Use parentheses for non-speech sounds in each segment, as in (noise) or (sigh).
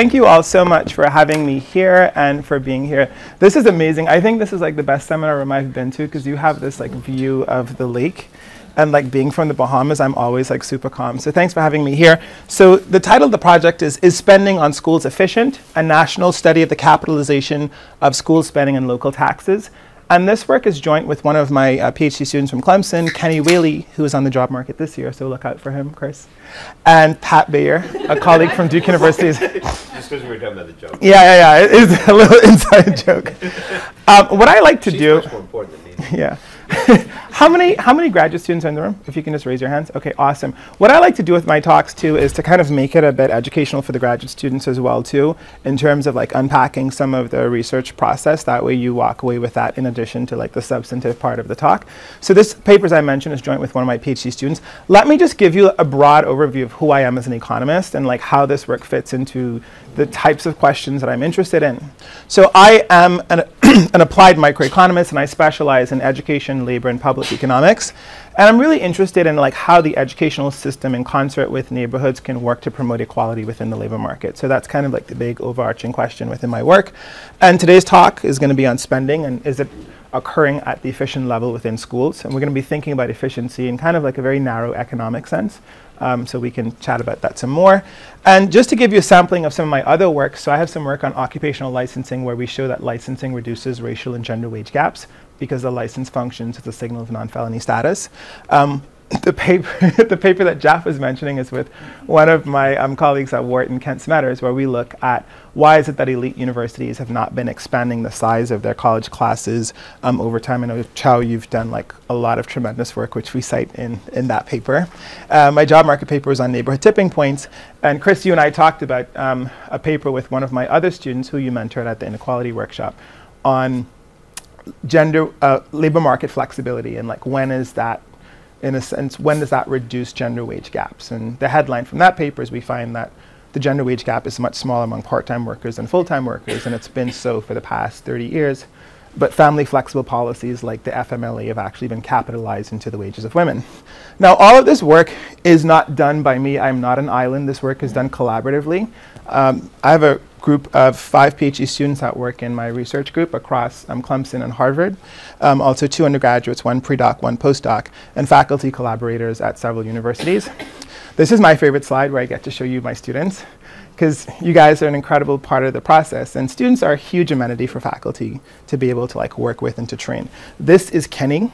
Thank you all so much for having me here and for being here. This is amazing. I think this is like the best seminar room I've been to because you have this like view of the lake. And like being from the Bahamas, I'm always like super calm. So thanks for having me here. So the title of the project is Is Spending on Schools Efficient? A National Study of the Capitalization of School Spending and Local Taxes. And this work is joint with one of my uh, PhD students from Clemson, Kenny Whaley, who is on the job market this year, so look out for him, Chris. And Pat Bayer, a colleague from Duke University. (laughs) Just because we were talking about the joke. Yeah, yeah, yeah, it is a little (laughs) inside joke. Um, what I like to She's do, much more important than me. (laughs) yeah. (laughs) how many how many graduate students are in the room? If you can just raise your hands. Okay, awesome. What I like to do with my talks too is to kind of make it a bit educational for the graduate students as well too, in terms of like unpacking some of the research process. That way you walk away with that in addition to like the substantive part of the talk. So this paper, as I mentioned, is joint with one of my PhD students. Let me just give you a broad overview of who I am as an economist and like how this work fits into the types of questions that I'm interested in. So I am an, (clears throat) an applied microeconomist and I specialize in education, labor, and public economics. And I'm really interested in like how the educational system in concert with neighborhoods can work to promote equality within the labor market. So that's kind of like the big overarching question within my work. And today's talk is going to be on spending and is it occurring at the efficient level within schools. And we're going to be thinking about efficiency in kind of like a very narrow economic sense. Um, so we can chat about that some more. And just to give you a sampling of some of my other work, so I have some work on occupational licensing where we show that licensing reduces racial and gender wage gaps because the license functions as a signal of non-felony status. Um, (laughs) the paper, (laughs) the paper that Jeff was mentioning is with one of my um, colleagues at Wharton, Kent Smetters, where we look at why is it that elite universities have not been expanding the size of their college classes um, over time. I know, Chow, you've done like a lot of tremendous work, which we cite in, in that paper. Uh, my job market paper was on neighborhood tipping points. And Chris, you and I talked about um, a paper with one of my other students who you mentored at the inequality workshop on gender, uh, labor market flexibility and like when is that in a sense, when does that reduce gender wage gaps? And the headline from that paper is we find that the gender wage gap is much smaller among part-time workers than full-time workers, and it's been so for the past 30 years. But family flexible policies like the FMLA have actually been capitalized into the wages of women. Now, all of this work is not done by me. I'm not an island. This work is done collaboratively. Um, I have a group of five PhD students that work in my research group across um, Clemson and Harvard. Um, also two undergraduates, one pre-doc, one postdoc, and faculty collaborators at several universities. This is my favorite slide where I get to show you my students because you guys are an incredible part of the process and students are a huge amenity for faculty to be able to like work with and to train. This is Kenny,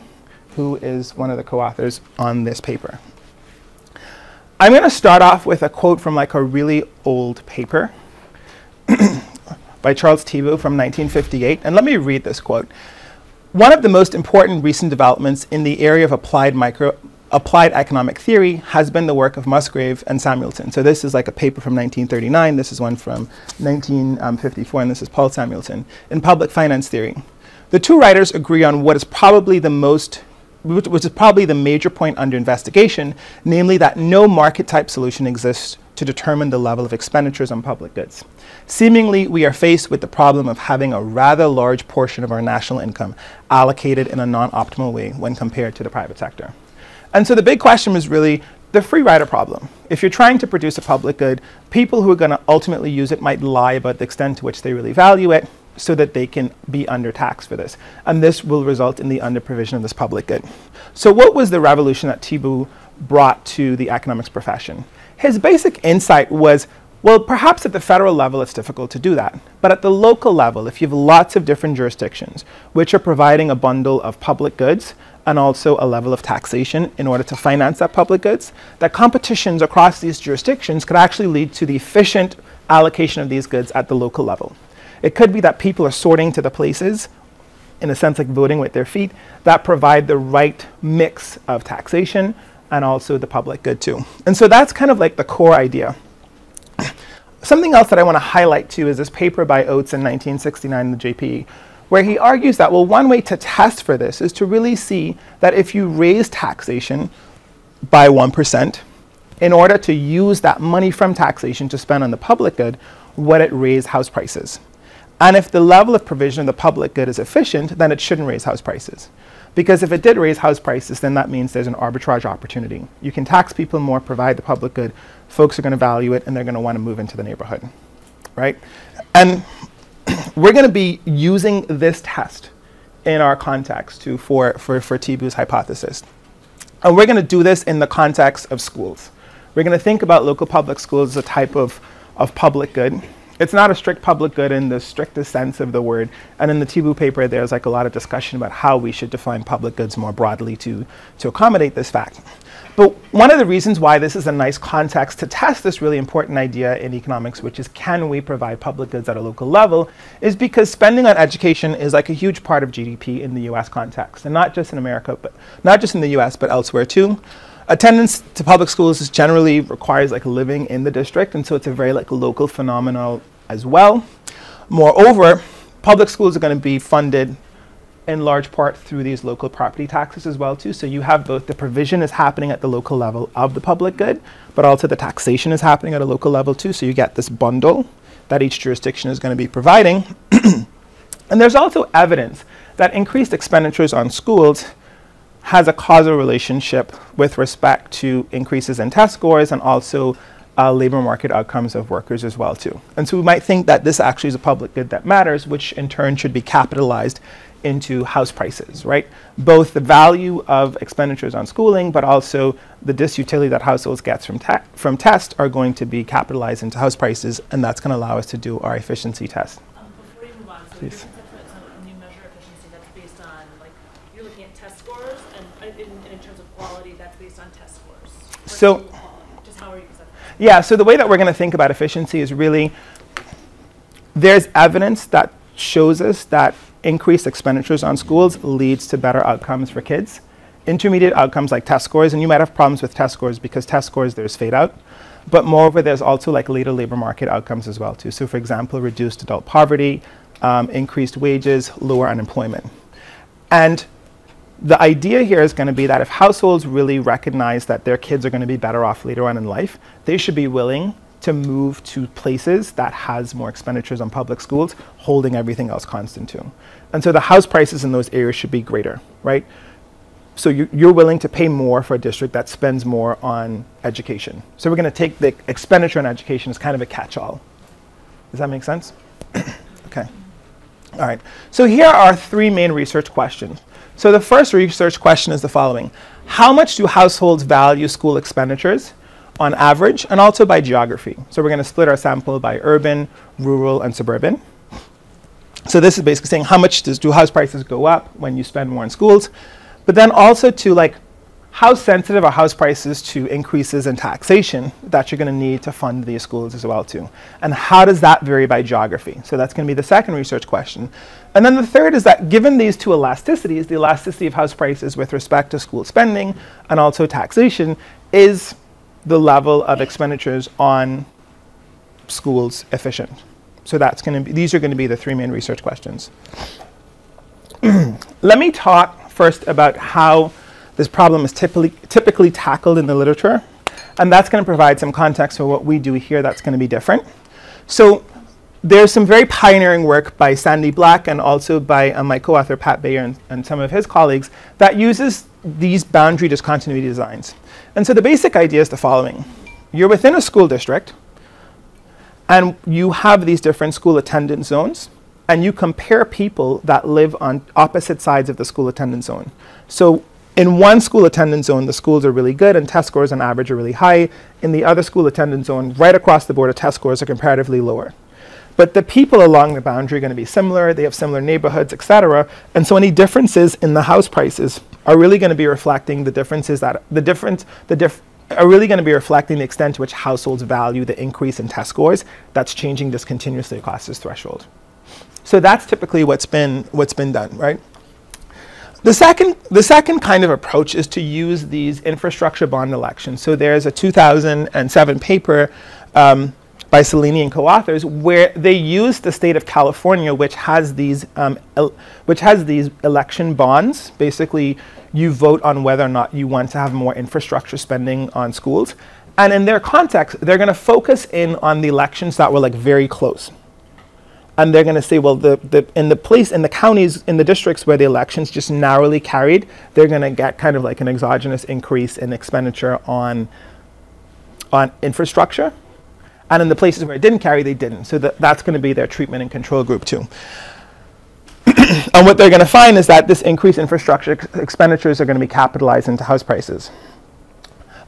who is one of the co-authors on this paper. I'm going to start off with a quote from like a really old paper by Charles Tiebout from 1958. And let me read this quote. One of the most important recent developments in the area of applied micro applied economic theory has been the work of Musgrave and Samuelson. So this is like a paper from 1939, this is one from 1954, and this is Paul Samuelson in public finance theory. The two writers agree on what is probably the most which is probably the major point under investigation, namely that no market type solution exists to determine the level of expenditures on public goods. Seemingly, we are faced with the problem of having a rather large portion of our national income allocated in a non-optimal way when compared to the private sector. And so the big question is really the free rider problem. If you're trying to produce a public good, people who are going to ultimately use it might lie about the extent to which they really value it so that they can be under tax for this. And this will result in the under provision of this public good. So what was the revolution that Tiebout brought to the economics profession? His basic insight was well, perhaps at the federal level it's difficult to do that. But at the local level, if you have lots of different jurisdictions which are providing a bundle of public goods and also a level of taxation in order to finance that public goods, that competitions across these jurisdictions could actually lead to the efficient allocation of these goods at the local level. It could be that people are sorting to the places, in a sense like voting with their feet, that provide the right mix of taxation and also the public good too. And so that's kind of like the core idea. Something else that I want to highlight too is this paper by Oates in 1969 in the JPE, where he argues that, well, one way to test for this is to really see that if you raise taxation by 1%, in order to use that money from taxation to spend on the public good, would it raise house prices? And if the level of provision of the public good is efficient, then it shouldn't raise house prices. Because if it did raise house prices, then that means there's an arbitrage opportunity. You can tax people more, provide the public good, folks are going to value it, and they're going to want to move into the neighborhood. right? And (clears throat) we're going to be using this test in our context to, for, for, for Tiebout's hypothesis. And we're going to do this in the context of schools. We're going to think about local public schools as a type of, of public good. It's not a strict public good in the strictest sense of the word. And in the Tiebout paper, there's like a lot of discussion about how we should define public goods more broadly to, to accommodate this fact. But one of the reasons why this is a nice context to test this really important idea in economics, which is can we provide public goods at a local level, is because spending on education is like a huge part of GDP in the US context. And not just in America, but not just in the US, but elsewhere too. Attendance to public schools is generally requires like living in the district, and so it's a very like local phenomenon as well. Moreover, public schools are going to be funded in large part through these local property taxes as well too. So you have both the provision is happening at the local level of the public good, but also the taxation is happening at a local level too. So you get this bundle that each jurisdiction is going to be providing. (clears throat) and there's also evidence that increased expenditures on schools has a causal relationship with respect to increases in test scores and also uh, labor market outcomes of workers as well too. And so we might think that this actually is a public good that matters, which in turn should be capitalized into house prices, right? Both the value of expenditures on schooling, but also the disutility that households get from, from test are going to be capitalized into house prices, and that's going to allow us to do our efficiency test. Um, before you move on, so Please. a new measure of efficiency that's based on, like, you're looking at test scores, and uh, in, in terms of quality, that's based on test scores. So, yeah, so the way that we're going to think about efficiency is really there's evidence that shows us that increased expenditures on schools leads to better outcomes for kids. Intermediate outcomes like test scores, and you might have problems with test scores because test scores there's fade out. But moreover, there's also like later labor market outcomes as well too. So for example, reduced adult poverty, um, increased wages, lower unemployment. And the idea here is going to be that if households really recognize that their kids are going to be better off later on in life, they should be willing to move to places that has more expenditures on public schools, holding everything else constant too. And so the house prices in those areas should be greater, right? So you, you're willing to pay more for a district that spends more on education. So we're going to take the expenditure on education as kind of a catch-all. Does that make sense? (coughs) okay. All right. So here are three main research questions. So the first research question is the following. How much do households value school expenditures? on average and also by geography. So we're going to split our sample by urban, rural, and suburban. So this is basically saying how much does, do house prices go up when you spend more in schools, but then also to like how sensitive are house prices to increases in taxation that you're going to need to fund these schools as well too, and how does that vary by geography? So that's going to be the second research question. And then the third is that given these two elasticities, the elasticity of house prices with respect to school spending and also taxation is the level of expenditures on schools efficient? So that's going to be, these are going to be the three main research questions. (clears throat) Let me talk first about how this problem is typically, typically tackled in the literature. And that's going to provide some context for what we do here that's going to be different. So there's some very pioneering work by Sandy Black and also by uh, my co-author Pat Bayer and, and some of his colleagues that uses these boundary discontinuity designs. And so the basic idea is the following. You're within a school district, and you have these different school attendance zones, and you compare people that live on opposite sides of the school attendance zone. So in one school attendance zone, the schools are really good and test scores on average are really high. In the other school attendance zone, right across the board, the test scores are comparatively lower. But the people along the boundary are going to be similar, they have similar neighborhoods, etc. And so any differences in the house prices are really going to be reflecting the differences that the different the diff are really going to be reflecting the extent to which households value the increase in test scores that's changing this continuously across this threshold. So that's typically what's been what's been done, right? The second, the second kind of approach is to use these infrastructure bond elections. So there's a 2007 paper um, by Cellini and co-authors, where they use the state of California, which has these, um, which has these election bonds. Basically, you vote on whether or not you want to have more infrastructure spending on schools. And in their context, they're going to focus in on the elections that were like very close. And they're going to say, well, the, the, in the place, in the counties, in the districts where the elections just narrowly carried, they're going to get kind of like an exogenous increase in expenditure on, on infrastructure And in the places where it didn't carry, they didn't. So that, that's going to be their treatment and control group too. (clears throat) and what they're going to find is that this increased infrastructure ex- expenditures are going to be capitalized into house prices.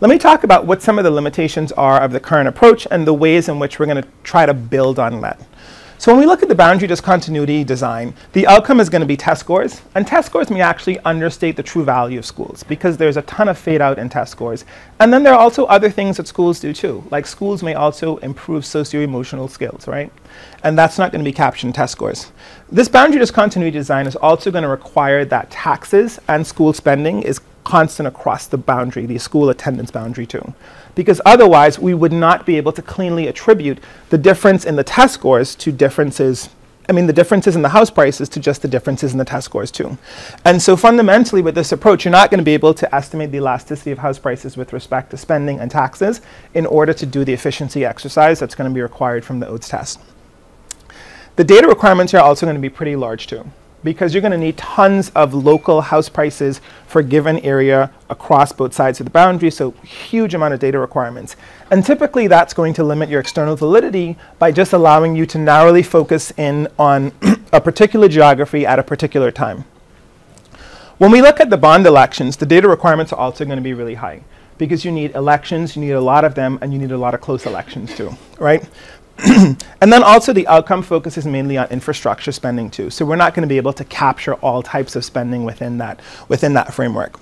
Let me talk about what some of the limitations are of the current approach and the ways in which we're going to try to build on that. So when we look at the boundary discontinuity design, the outcome is going to be test scores. And test scores may actually understate the true value of schools because there's a ton of fade out in test scores. And then there are also other things that schools do too. Like schools may also improve socio-emotional skills, right? And that's not going to be captured in test scores. This boundary discontinuity design is also going to require that taxes and school spending is constant across the boundary, the school attendance boundary too because otherwise we would not be able to cleanly attribute the difference in the test scores to differences I mean, the differences in the house prices to just the differences in the test scores, too. And so, fundamentally, with this approach, you're not going to be able to estimate the elasticity of house prices with respect to spending and taxes in order to do the efficiency exercise that's going to be required from the Oates test. The data requirements are also going to be pretty large, too because you're going to need tons of local house prices for a given area across both sides of the boundary, so huge amount of data requirements. And typically that's going to limit your external validity by just allowing you to narrowly focus in on (clears throat) a particular geography at a particular time. When we look at the bond elections, the data requirements are also going to be really high because you need elections, you need a lot of them, and you need a lot of close elections too, right? (clears throat) and then also the outcome focuses mainly on infrastructure spending too. So we're not going to be able to capture all types of spending within that, within that framework.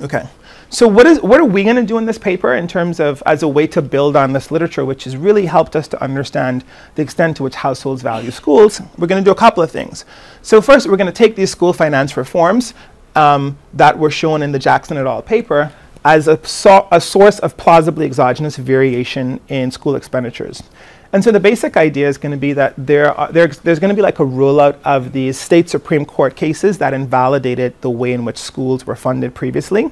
Okay. So what, is, what are we going to do in this paper in terms of as a way to build on this literature, which has really helped us to understand the extent to which households value schools? We're going to do a couple of things. So first, we're going to take these school finance reforms um, that were shown in the Jackson et al. paper as a, so a source of plausibly exogenous variation in school expenditures. And so the basic idea is going to be that there are, there, there's going to be like a rollout of these state Supreme Court cases that invalidated the way in which schools were funded previously.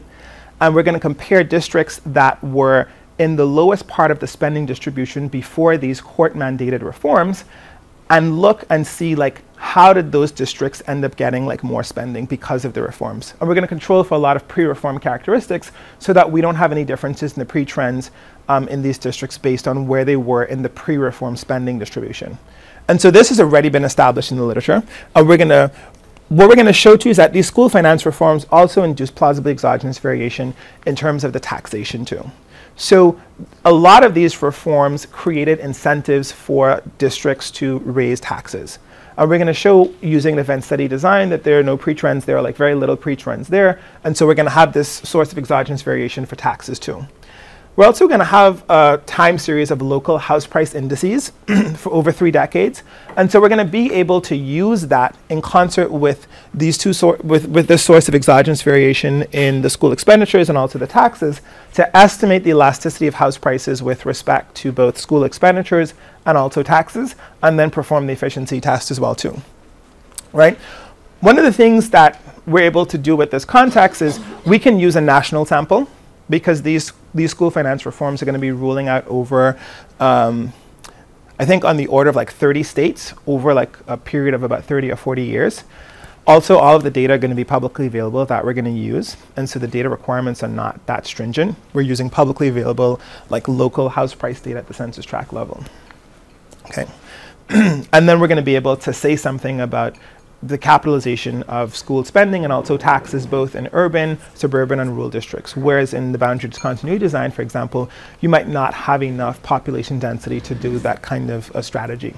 And we're going to compare districts that were in the lowest part of the spending distribution before these court mandated reforms and look and see like how did those districts end up getting like more spending because of the reforms? And we're going to control for a lot of pre-reform characteristics so that we don't have any differences in the pre-trends um, in these districts based on where they were in the pre-reform spending distribution. And so this has already been established in the literature. And we're going to what we're going to show to you is that these school finance reforms also induce plausibly exogenous variation in terms of the taxation too. So a lot of these reforms created incentives for districts to raise taxes. And we're going to show using the event study design that there are no pre-trends there, are like very little pre-trends there. And so we're going to have this source of exogenous variation for taxes too. We're also going to have a time series of local house price indices (clears throat) for over three decades. And so we're going to be able to use that in concert with these two sor- with, with this source of exogenous variation in the school expenditures and also the taxes to estimate the elasticity of house prices with respect to both school expenditures and also taxes, and then perform the efficiency test as well too. Right? One of the things that we're able to do with this context is we can use a national sample because these these school finance reforms are going to be ruling out over, um, I think, on the order of like 30 states over like a period of about 30 or 40 years. Also, all of the data are going to be publicly available that we're going to use, and so the data requirements are not that stringent. We're using publicly available, like local house price data at the census tract level. Okay, (clears throat) and then we're going to be able to say something about the capitalization of school spending and also taxes both in urban, suburban, and rural districts. Whereas in the boundary discontinuity design, for example, you might not have enough population density to do that kind of a strategy.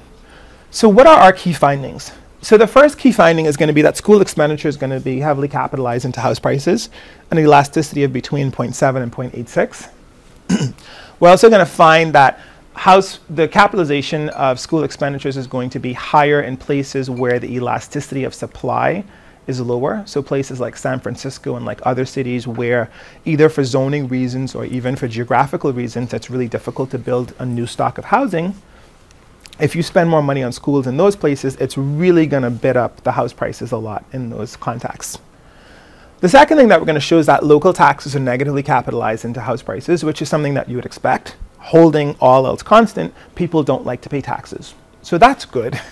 So what are our key findings? So the first key finding is going to be that school expenditure is going to be heavily capitalized into house prices, an elasticity of between 0.7 and 0.86. (clears throat) We're also going to find that house, the capitalization of school expenditures is going to be higher in places where the elasticity of supply is lower. So places like San Francisco and like other cities where either for zoning reasons or even for geographical reasons, it's really difficult to build a new stock of housing. If you spend more money on schools in those places, it's really going to bid up the house prices a lot in those contexts. The second thing that we're going to show is that local taxes are negatively capitalized into house prices, which is something that you would expect holding all else constant, people don't like to pay taxes. So that's good. (laughs)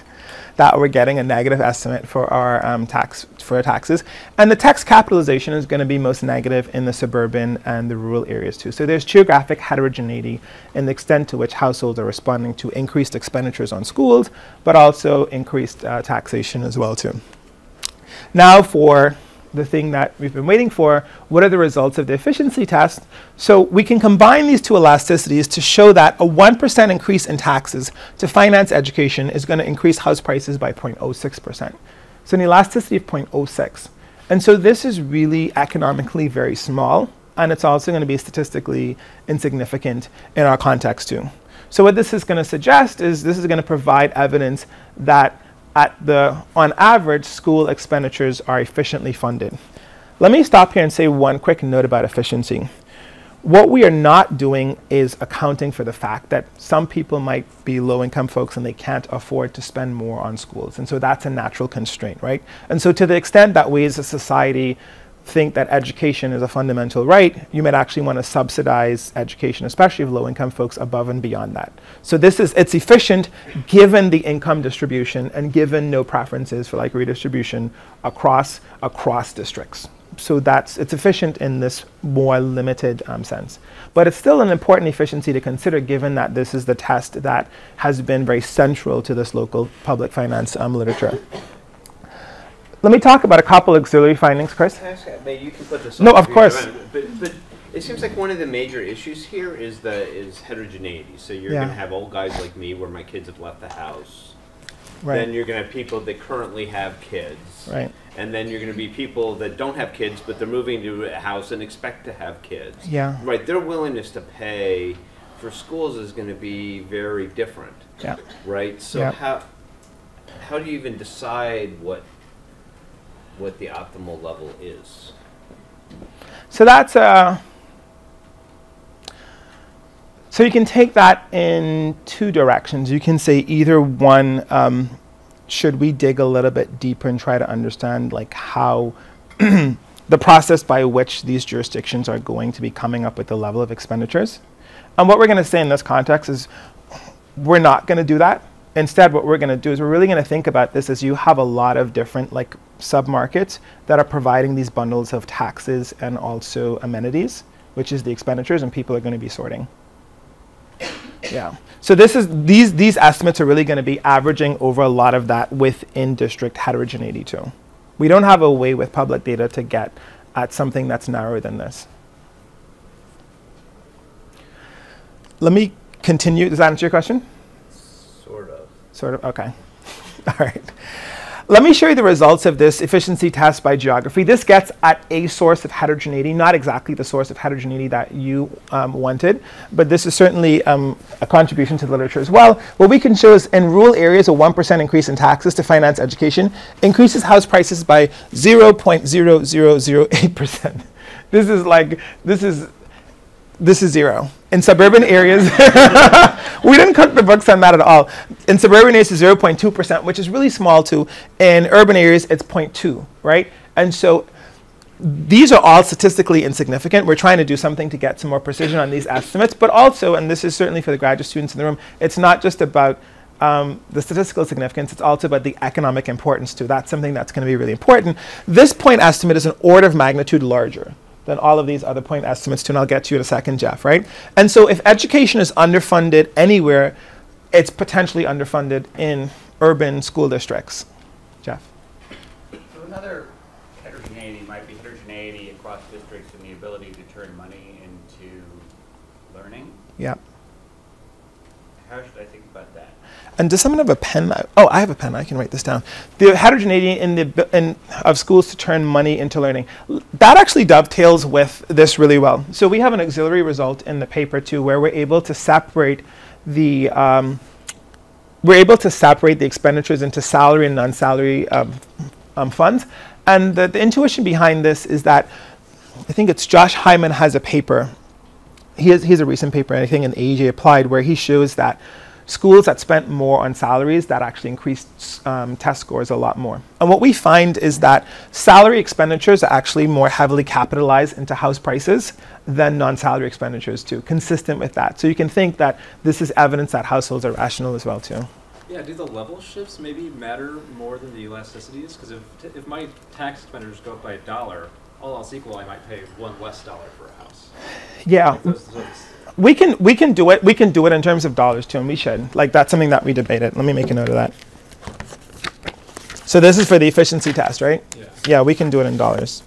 that we're getting a negative estimate for our um, tax for our taxes, and the tax capitalization is going to be most negative in the suburban and the rural areas too. So there's geographic heterogeneity in the extent to which households are responding to increased expenditures on schools, but also increased uh, taxation as well too. Now for the thing that we've been waiting for, what are the results of the efficiency test? So we can combine these two elasticities to show that a 1% increase in taxes to finance education is going to increase house prices by 0.06%. So an elasticity of 0.06. And so this is really economically very small, and it's also going to be statistically insignificant in our context too. So what this is going to suggest is this is going to provide evidence that at the, on average, school expenditures are efficiently funded. Let me stop here and say one quick note about efficiency. What we are not doing is accounting for the fact that some people might be low income folks and they can't afford to spend more on schools. And so that's a natural constraint, right? And so to the extent that we as a society think that education is a fundamental right, you might actually want to subsidize education, especially of low-income folks, above and beyond that. So this is it's efficient given the income distribution and given no preferences for like redistribution across across districts. So that's it's efficient in this more limited um, sense, but it's still an important efficiency to consider, given that this is the test that has been very central to this local public finance um, literature. Let me talk about a couple auxiliary findings, Chris. Can I ask, maybe you can put this. No, of course. But, but it seems like one of the major issues here is the is heterogeneity. So you're Yeah. going to have old guys like me, where my kids have left the house. Right. Then you're going to have people that currently have kids. Right. And then you're going to be people that don't have kids, but they're moving to a house and expect to have kids. Yeah. Right. Their willingness to pay for schools is going to be very different. Yeah. Right. So Yeah. how how do you even decide what what the optimal level is? So that's uh, so you can take that in two directions. You can say either one, um, should we dig a little bit deeper and try to understand like how (clears throat) the process by which these jurisdictions are going to be coming up with the level of expenditures. And what we're going to say in this context is we're not going to do that. Instead, what we're going to do is we're really going to think about this as you have a lot of different like sub-markets that are providing these bundles of taxes and also amenities, which is the expenditures, and people are going to be sorting. Yeah. So this is these these estimates are really going to be averaging over a lot of that within district heterogeneity too. We don't have a way with public data to get at something that's narrower than this. Let me continue. Does that answer your question? Sort of. Sort of, okay. (laughs) All right. Let me show you the results of this efficiency test by geography. This gets at a source of heterogeneity, not exactly the source of heterogeneity that you um, wanted, but this is certainly um, a contribution to the literature as well. What we can show is in rural areas, a 1% increase in taxes to finance education increases house prices by 0.0008%. (laughs) This is like, this is this is zero. In suburban areas, (laughs) we didn't cook the books on that at all. In suburban areas, it's 0.2%, which is really small too. In urban areas, it's 0.2, right? And so these are all statistically insignificant. We're trying to do something to get some more precision on these estimates, but also, and this is certainly for the graduate students in the room, it's not just about um, the statistical significance, it's also about the economic importance too. That's something that's going to be really important. This point estimate is an order of magnitude larger than all of these other point estimates too, and I'll get to you in a second, Jeff, right? And so if education is underfunded anywhere, it's potentially underfunded in urban school districts. Jeff? So another heterogeneity might be heterogeneity across districts and the ability to turn money into learning. Yeah. How should I think about that? And does someone have a pen? Oh, I have a pen. I can write this down. The heterogeneity in the in, of schools to turn money into learning. That actually dovetails with this really well. So we have an auxiliary result in the paper too, where we're able to separate the um, we're able to separate the expenditures into salary and non-salary um, um, funds. And the, the intuition behind this is that I think it's Josh Hyman has a paper. He has, he has a recent paper, I think in AJ Applied, where he shows that schools that spent more on salaries that actually increased um, test scores a lot more. And what we find is that salary expenditures are actually more heavily capitalized into house prices than non-salary expenditures too, consistent with that. So you can think that this is evidence that households are rational as well too. Yeah, do the level shifts maybe matter more than the elasticities? Because if, t- if my tax expenditures go up by a dollar, all else equal, I might pay one less dollar for a house. Yeah, Like those- those- we can we can do it. We can do it in terms of dollars too, and we should. Like that's something that we debated. Let me make a note of that. So this is for the efficiency test, right? yeah. Yeah, we can do it in dollars.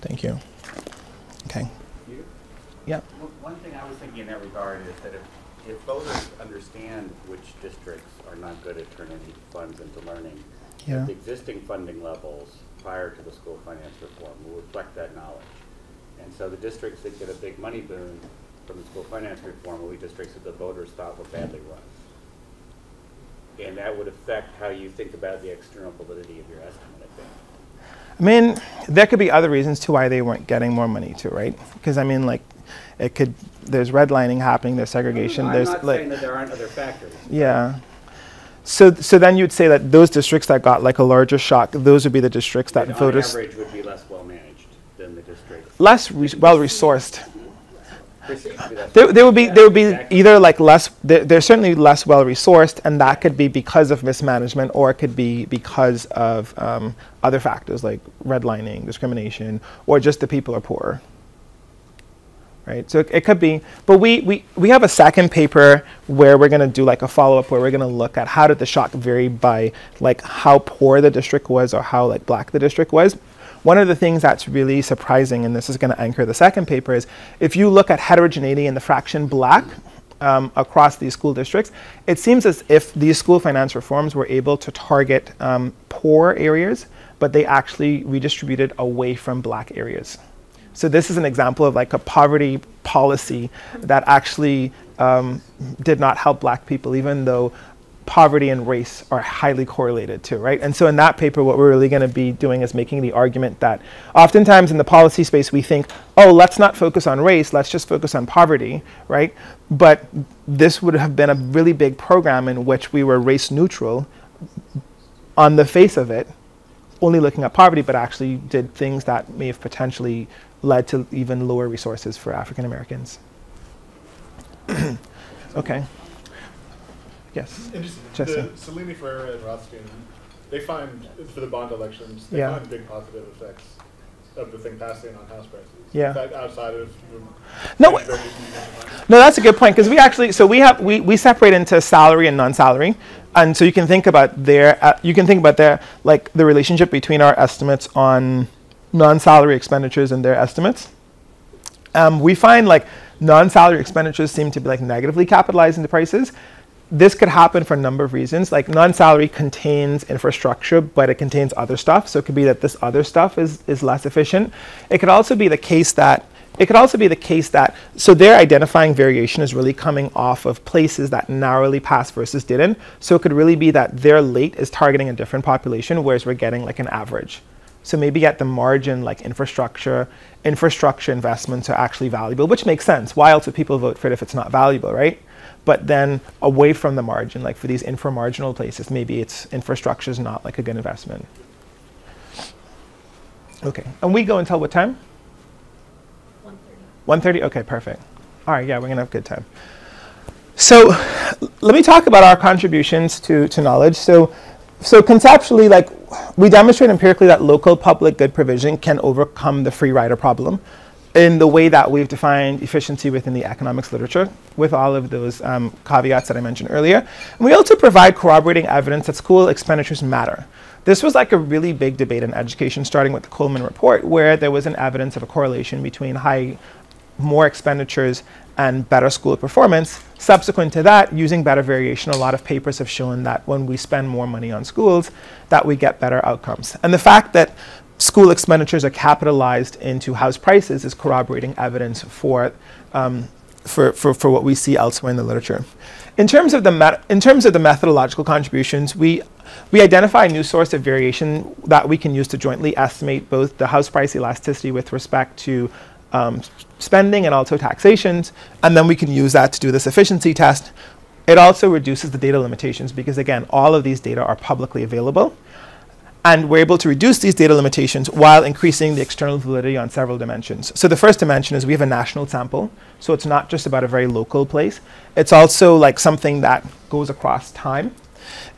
Thank you. Okay. You- Yeah. One- One thing I was thinking in that regard is that if, if voters understand which districts are not good at turning funds into learning, Yeah. the existing funding levels prior to the school finance reform will reflect that knowledge. And so the districts that get a big money boon from the school finance reform will be districts that the voters thought were badly run. And that would affect how you think about the external validity of your estimate, I think. I mean, there could be other reasons to why they weren't getting more money too, right? Because I mean, like, it could. There's redlining happening. There's segregation. I'm there's not like, saying that there aren't other factors. yeah. So, so then you'd say that those districts that got like a larger shock, those would be the districts that on voters average would be less well-managed than the districts. less re- well resourced. Perceived to be less There, there would be there would be either like less. They're, they're certainly less well resourced, and that could be because of mismanagement, or it could be because of um, other factors like redlining, discrimination, or just the people are poorer. Right. So it, it could be, but we, we we have a second paper where we're going to do like a follow up where we're going to look at how did the shock vary by like how poor the district was or how like black the district was. One of the things that's really surprising, and this is going to anchor the second paper, is if you look at heterogeneity in the fraction black um, across these school districts, it seems as if these school finance reforms were able to target um, poor areas, but they actually redistributed away from black areas. So this is an example of like a poverty policy that actually um, did not help black people, even though poverty and race are highly correlated too, right? And so in that paper, what we're really going to be doing is making the argument that oftentimes in the policy space, we think, oh, let's not focus on race, let's just focus on poverty, right? But this would have been a really big program in which we were race neutral on the face of it, only looking at poverty, but actually did things that may have potentially led to even lower resources for African Americans. (coughs) okay. Yes. Interesting. Jesse. Cellini, Ferreira, and Rothstein, they find for the bond elections, they Yeah. find big positive effects of the thing passing on house prices. Yeah. Outside of No. No, that's a good point because we actually so we have we, we separate into salary and non-salary, and so you can think about their uh, you can think about their like the relationship between our estimates on non-salary expenditures in their estimates. Um, we find like non-salary expenditures seem to be like negatively capitalized into prices. This could happen for a number of reasons. Like non-salary contains infrastructure, but it contains other stuff. So it could be that this other stuff is is less efficient. It could also be the case that it could also be the case that so their identifying variation is really coming off of places that narrowly passed versus didn't. So it could really be that their LATE is targeting a different population, whereas we're getting like an average. So maybe at the margin, like infrastructure, infrastructure investments are actually valuable, which makes sense. Why else would people vote for it if it's not valuable, right? But then away from the margin, like for these inframarginal places, maybe it's infrastructure is not like a good investment. Okay, and we go until what time? One thirty. 1.30? Okay, perfect. All right, yeah, we're going to have a good time. So let me talk about our contributions to, to knowledge. So, so conceptually, like we demonstrate empirically that local public good provision can overcome the free rider problem in the way that we've defined efficiency within the economics literature with all of those um, caveats that I mentioned earlier. And we also provide corroborating evidence that school expenditures matter. This was like a really big debate in education, starting with the Coleman report, where there was an evidence of a correlation between high, more expenditures and better school performance. Subsequent to that, using better variation, a lot of papers have shown that when we spend more money on schools, that we get better outcomes. And the fact that school expenditures are capitalized into house prices is corroborating evidence for, um, for, for, for what we see elsewhere in the literature. In terms of the, in terms of the methodological contributions, we, we identify a new source of variation that we can use to jointly estimate both the house price elasticity with respect to um, spending and also taxations, and then we can use that to do this efficiency test. It also reduces the data limitations because, again, all of these data are publicly available. And we're able to reduce these data limitations while increasing the external validity on several dimensions. So the first dimension is we have a national sample. So it's not just about a very local place. It's also like something that goes across time.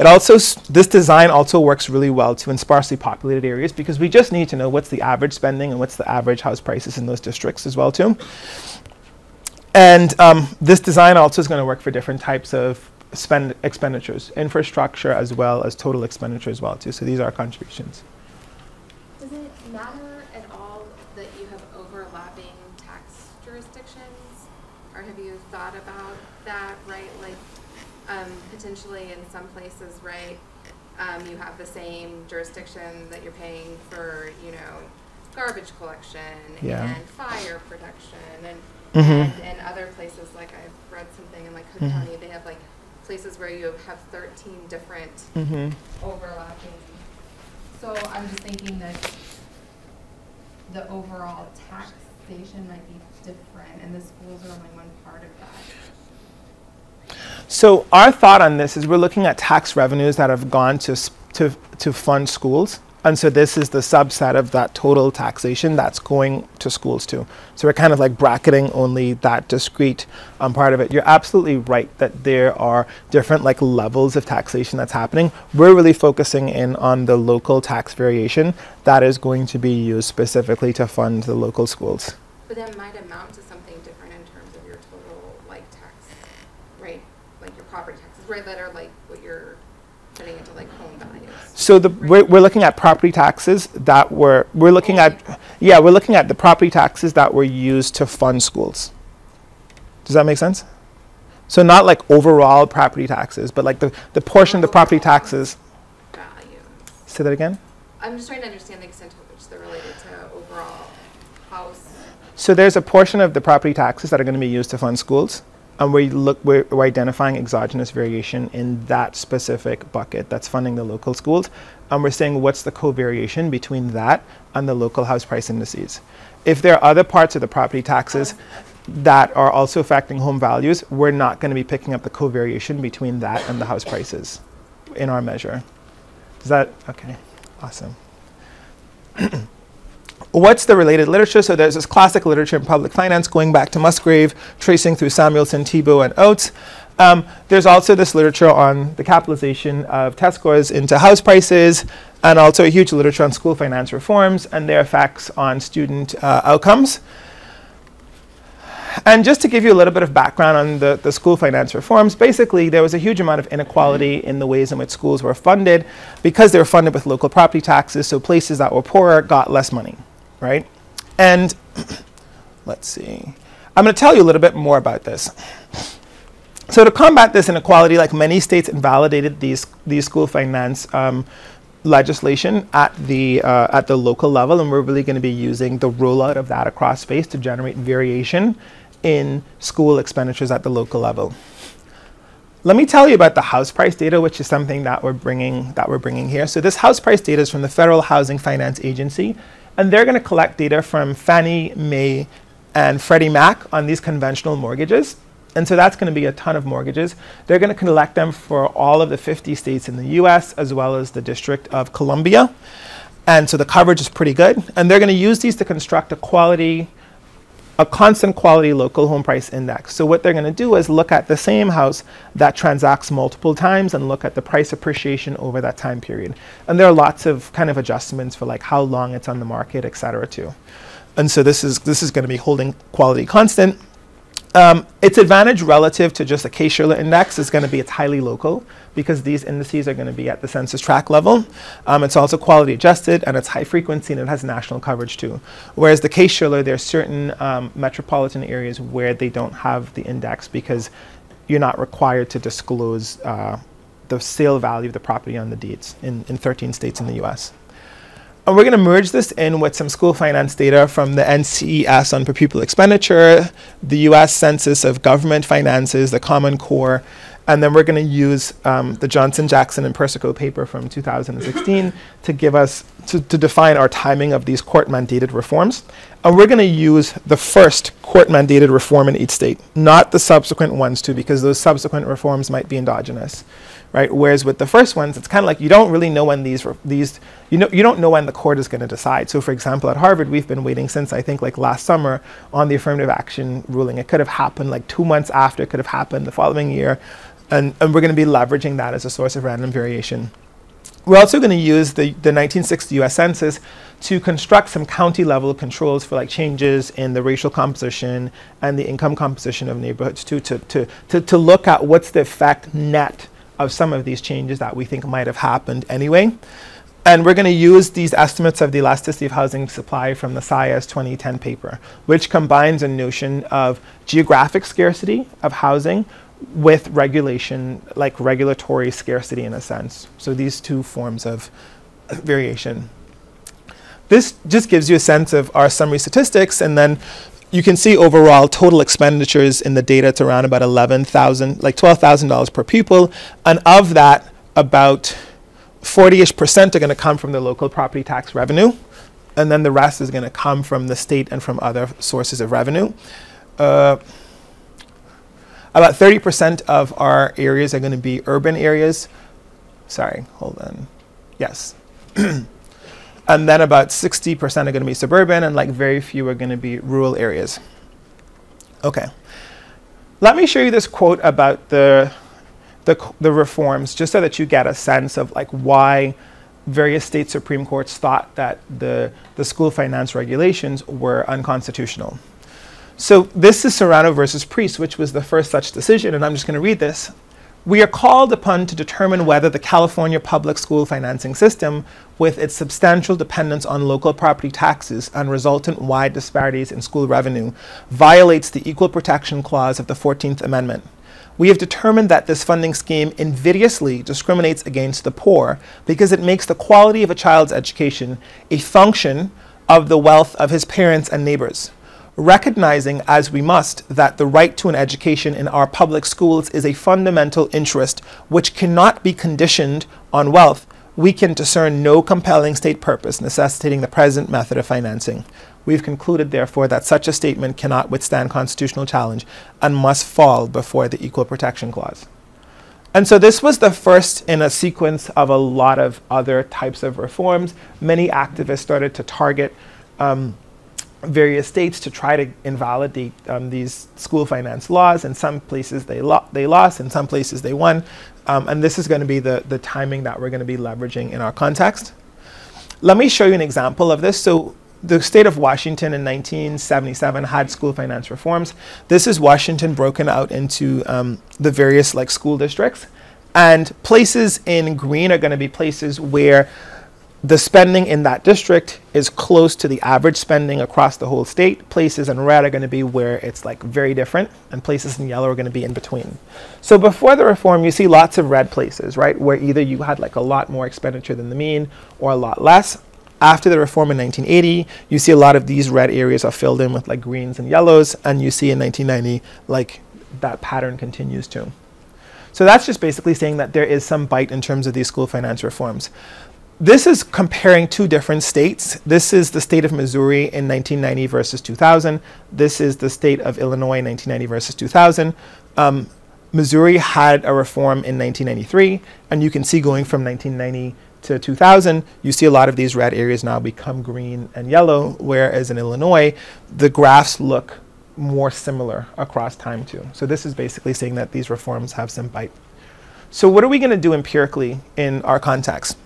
It also, this design also works really well to in sparsely populated areas because we just need to know what's the average spending and what's the average house prices in those districts as well too. And um, this design also is going to work for different types of spend expenditures, infrastructure as well as total expenditure as well too. So these are contributions. Does it matter at all that you have overlapping tax jurisdictions? Or have you thought about that, right? Like, um, potentially in some places, right, um, you have the same jurisdiction that you're paying for, you know, garbage collection Yeah. and fire protection and, Mhm. and, and other places, like I've read something in like Cook Mhm. County, they have like places where you have thirteen different Mm-hmm. overlapping. So I'm just thinking that the overall taxation might be different, and the schools are only one part of that. So our thought on this is we're looking at tax revenues that have gone to to to fund schools, and so this is the subset of that total taxation that's going to schools too. So we're kind of like bracketing only that discrete um, part of it. You're absolutely right that there are different like levels of taxation that's happening. We're really focusing in on the local tax variation that is going to be used specifically to fund the local schools. But that might amount to something different in terms of your total, like, tax, right? Like your property taxes, right, that are like what you're putting into like home values. So the, we're, we're looking at property taxes that were, we're looking at, yeah, we're looking at the property taxes that were used to fund schools. Does that make sense? So not like overall property taxes, but like the, the portion of the property taxes. Value. Say that again? I'm just trying to understand the extent to which they're related to overall house. So there's a portion of the property taxes that are going to be used to fund schools. And we look, we're, we're identifying exogenous variation in that specific bucket that's funding the local schools. And we're saying what's the covariation between that and the local house price indices. If there are other parts of the property taxes that are also affecting home values, we're not going to be picking up the covariation between that and the house prices in our measure. is that, okay, awesome. (clears throat) What's the related literature? So there's this classic literature in public finance going back to Musgrave, tracing through Samuelson, Tiebout, and Oates. Um, there's also this literature on the capitalization of test scores into house prices, and also a huge literature on school finance reforms and their effects on student uh, outcomes. And just to give you a little bit of background on the, the school finance reforms, basically there was a huge amount of inequality in the ways in which schools were funded because they were funded with local property taxes, so places that were poorer got less money, right? And (clears throat) let's see. I'm going to tell you a little bit more about this. So to combat this inequality, like many states invalidated these, these school finance um, legislation at the, uh, at the local level, and we're really going to be using the rollout of that across space to generate variation in school expenditures at the local level. Let me tell you about the house price data, which is something that we're bringing that we're bringing here. So this house price data is from the Federal Housing Finance Agency, and they're going to collect data from Fannie Mae and Freddie Mac on these conventional mortgages. And so that's going to be a ton of mortgages. They're going to collect them for all of the 50 states in the US as well as the District of Columbia. And so the coverage is pretty good. And they're going to use these to construct a quality, a constant quality local home price index. So what they're going to do is look at the same house that transacts multiple times and look at the price appreciation over that time period. And there are lots of kind of adjustments for like how long it's on the market, et cetera, too. And so this is this is going to be holding quality constant. Um, its advantage relative to just a Case-Shiller index is going to be it's highly local because these indices are going to be at the census tract level. Um, it's also quality adjusted and it's high frequency and it has national coverage too. Whereas the Case-Shiller, there are certain um, metropolitan areas where they don't have the index because you're not required to disclose uh, the sale value of the property on the deeds in, in 13 states in the US. And we're going to merge this in with some school finance data from the NCES on per pupil expenditure, the US Census of Government Finances, the Common Core, and then we're going to use um, the Johnson, Jackson, and Persico paper from 2016 (laughs) to give us, to, to define our timing of these court mandated reforms. And we're going to use the first court mandated reform in each state, not the subsequent ones too, because those subsequent reforms might be endogenous, right? Whereas with the first ones, it's kind of like you don't really know when these, these you, know, you don't know when the court is going to decide. So for example, at Harvard, we've been waiting since I think like last summer on the affirmative action ruling. It could have happened like two months after, it could have happened the following year. And, and we're going to be leveraging that as a source of random variation. We're also going to use the, the 1960 US Census to construct some county level controls for like changes in the racial composition and the income composition of neighborhoods too, to, to, to, to look at what's the effect net of some of these changes that we think might have happened anyway. And we're going to use these estimates of the elasticity of housing supply from the Saiz 2010 paper, which combines a notion of geographic scarcity of housing with regulation, like regulatory scarcity in a sense. So these two forms of variation. This just gives you a sense of our summary statistics, and then you can see overall total expenditures in the data. It's around about eleven thousand, like twelve thousand dollars per pupil, and of that, about forty-ish percent are going to come from the local property tax revenue, and then the rest is going to come from the state and from other sources of revenue. Uh, about 30% of our areas are going to be urban areas. Sorry, hold on. Yes. (clears throat) and then about 60% are going to be suburban, and like very few are going to be rural areas. Okay. Let me show you this quote about the, the, the reforms, just so that you get a sense of like why various state supreme courts thought that the, the school finance regulations were unconstitutional. So this is Serrano versus Priest, which was the first such decision, and I'm just going to read this. We are called upon to determine whether the California public school financing system, with its substantial dependence on local property taxes and resultant wide disparities in school revenue, violates the Equal Protection Clause of the 14th Amendment. We have determined that this funding scheme invidiously discriminates against the poor because it makes the quality of a child's education a function of the wealth of his parents and neighbors recognizing as we must that the right to an education in our public schools is a fundamental interest which cannot be conditioned on wealth, we can discern no compelling state purpose necessitating the present method of financing. We've concluded, therefore, that such a statement cannot withstand constitutional challenge and must fall before the Equal Protection Clause. And so this was the first in a sequence of a lot of other types of reforms. Many activists started to target um, various states to try to invalidate um, these school finance laws. In some places they, lo- they lost, in some places they won. Um, and this is going to be the, the timing that we're going to be leveraging in our context. Let me show you an example of this. So the state of Washington in 1977 had school finance reforms. This is Washington broken out into um, the various like school districts. And places in green are going to be places where the spending in that district is close to the average spending across the whole state. Places in red are going to be where it's like very different, and places in yellow are going to be in between. So before the reform, you see lots of red places, right, where either you had like a lot more expenditure than the mean or a lot less. After the reform in 1980, you see a lot of these red areas are filled in with like greens and yellows, and you see in 1990 like that pattern continues too. So that's just basically saying that there is some bite in terms of these school finance reforms this is comparing two different states. This is the state of Missouri in 1990 versus 2000. This is the state of Illinois in 1990 versus 2000. Um, Missouri had a reform in 1993, and you can see going from 1990 to 2000, you see a lot of these red areas now become green and yellow, whereas in Illinois, the graphs look more similar across time too. So this is basically saying that these reforms have some bite. So what are we going to do empirically in our context?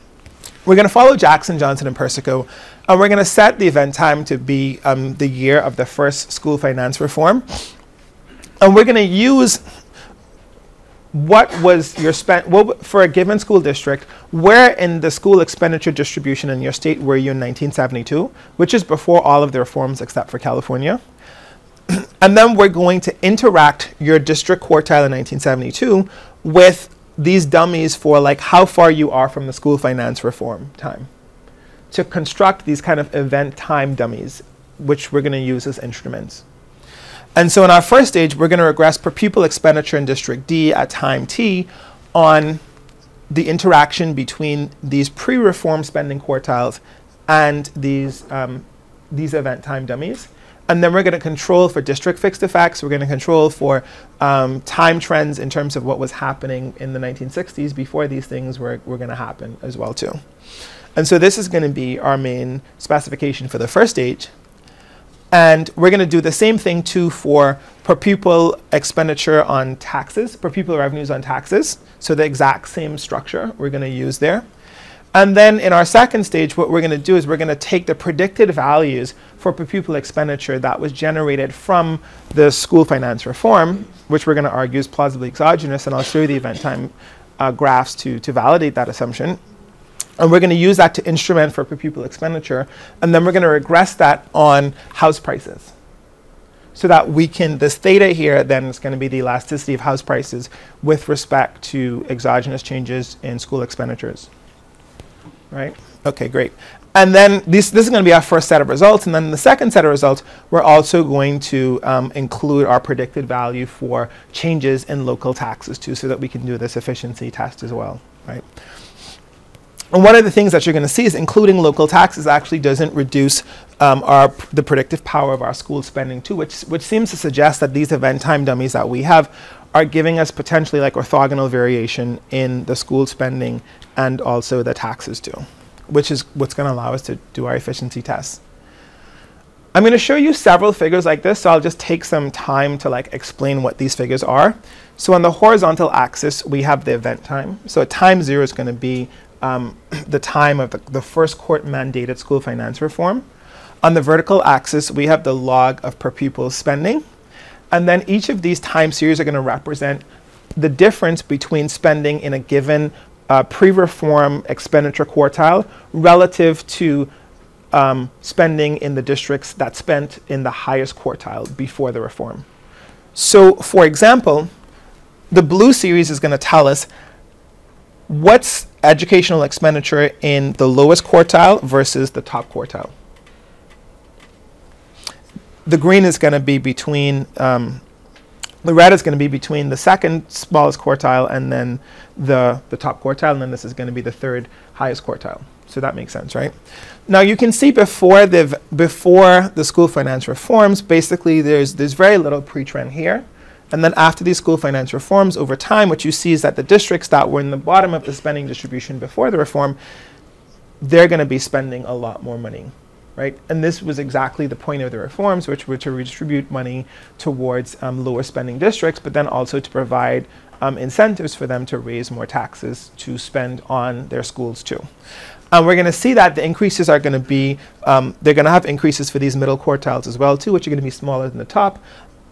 We're going to follow Jackson, Johnson, and Persico, and we're going to set the event time to be um, the year of the first school finance reform. And we're going to use what was your spent what, for a given school district, where in the school expenditure distribution in your state were you in 1972, which is before all of the reforms except for California. (clears throat) and then we're going to interact your district quartile in 1972 with these dummies for like how far you are from the school finance reform time to construct these kind of event time dummies, which we're going to use as instruments. And so in our first stage, we're going to regress per pupil expenditure in District D at time t on the interaction between these pre-reform spending quartiles and these um, these event time dummies. And then we're going to control for district fixed effects. We're going to control for um, time trends in terms of what was happening in the 1960s before these things were, were going to happen as well too. And so this is going to be our main specification for the first stage. And we're going to do the same thing too for per pupil expenditure on taxes, per pupil revenues on taxes. So the exact same structure we're going to use there. And then in our second stage, what we're going to do is we're going to take the predicted values for per pupil expenditure that was generated from the school finance reform, which we're going to argue is plausibly exogenous, and I'll show you the event time uh, graphs to, to validate that assumption. And we're going to use that to instrument for per pupil expenditure, and then we're going to regress that on house prices. So that we can, this theta here then is going to be the elasticity of house prices with respect to exogenous changes in school expenditures right? Okay, great. And then this, this is going to be our first set of results. And then the second set of results, we're also going to um, include our predicted value for changes in local taxes too, so that we can do this efficiency test as well, right? And one of the things that you're going to see is including local taxes actually doesn't reduce um, our the predictive power of our school spending too, which which seems to suggest that these event time dummies that we have are giving us potentially like orthogonal variation in the school spending and also the taxes too, which is what's going to allow us to do our efficiency tests. I'm going to show you several figures like this, so I'll just take some time to like explain what these figures are. So on the horizontal axis, we have the event time. So at time zero is going to be um, (clears throat) the time of the, the first court mandated school finance reform. On the vertical axis, we have the log of per pupil spending. And then each of these time series are going to represent the difference between spending in a given uh, pre-reform expenditure quartile relative to um, spending in the districts that spent in the highest quartile before the reform. So, for example, the blue series is going to tell us what's educational expenditure in the lowest quartile versus the top quartile. The green is going to be between um, the red is going to be between the second smallest quartile and then the, the top quartile, and then this is going to be the third highest quartile. So that makes sense, right? Now you can see before the before the school finance reforms, basically there's there's very little pre-trend here. And then after these school finance reforms, over time, what you see is that the districts that were in the bottom of the spending distribution before the reform, they're going to be spending a lot more money right? And this was exactly the point of the reforms, which were to redistribute money towards um, lower spending districts, but then also to provide um, incentives for them to raise more taxes to spend on their schools too. And we're going to see that the increases are going to be, um, they're going to have increases for these middle quartiles as well too, which are going to be smaller than the top.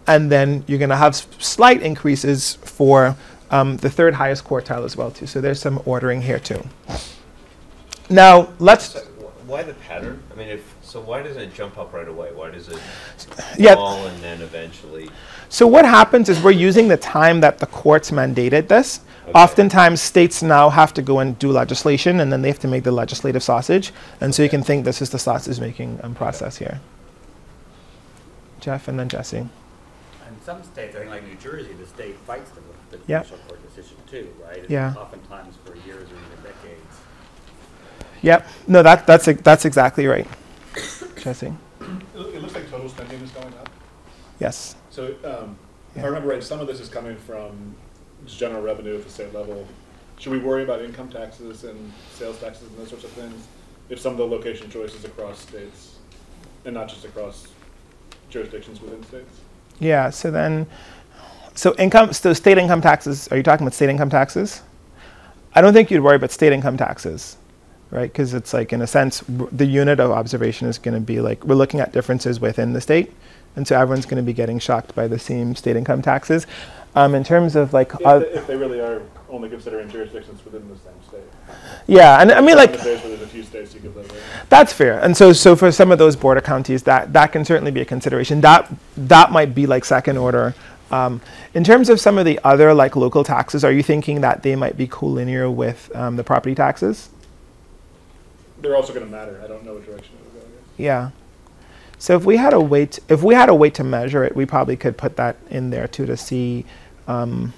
And then you're going to have slight increases for um, the third highest quartile as well too. So there's some ordering here too. Now let's why the pattern? I mean, if so, why doesn't it jump up right away? Why does it Yeah. fall and then eventually? So what happens is we're using the time that the courts mandated this. Okay. Oftentimes, states now have to go and do legislation, and then they have to make the legislative sausage. And so you can think this is the sausage making um, process here. Jeff and then Jesse. In some states, I think like New Jersey, the state fights the, the Yeah. initial court decision too, right? And Yeah. Oftentimes for years or even decades. Yep. No, that, that's, that's exactly right. It looks like total spending is going up. Yes. So, um, if Yeah. I remember right, some of this is coming from general revenue at the state level. Should we worry about income taxes and sales taxes and those sorts of things? If some of the location choices across states, and not just across jurisdictions within states? Yeah. So then, so income, so state income taxes, are you talking about state income taxes? I don't think you'd worry about state income taxes, right? Because it's like, in a sense, w- the unit of observation is going to be like, we're looking at differences within the state. And so everyone's going to be getting shocked by the same state income taxes. Um, in terms of like, If, uh, they, if they really are only considering jurisdictions within the same state. yeah, and I mean, like, If there's a few states you could. That's fair. And so, so for some of those border counties, that, that can certainly be a consideration. That, that might be like second order. Um, in terms of some of the other like local taxes, are you thinking that they might be collinear with um, the property taxes? They're also gonna matter. I don't know what direction it will go. I guess. Yeah. So if we had a way, to, if we had a way to measure it, we probably could put that in there too to see. Um,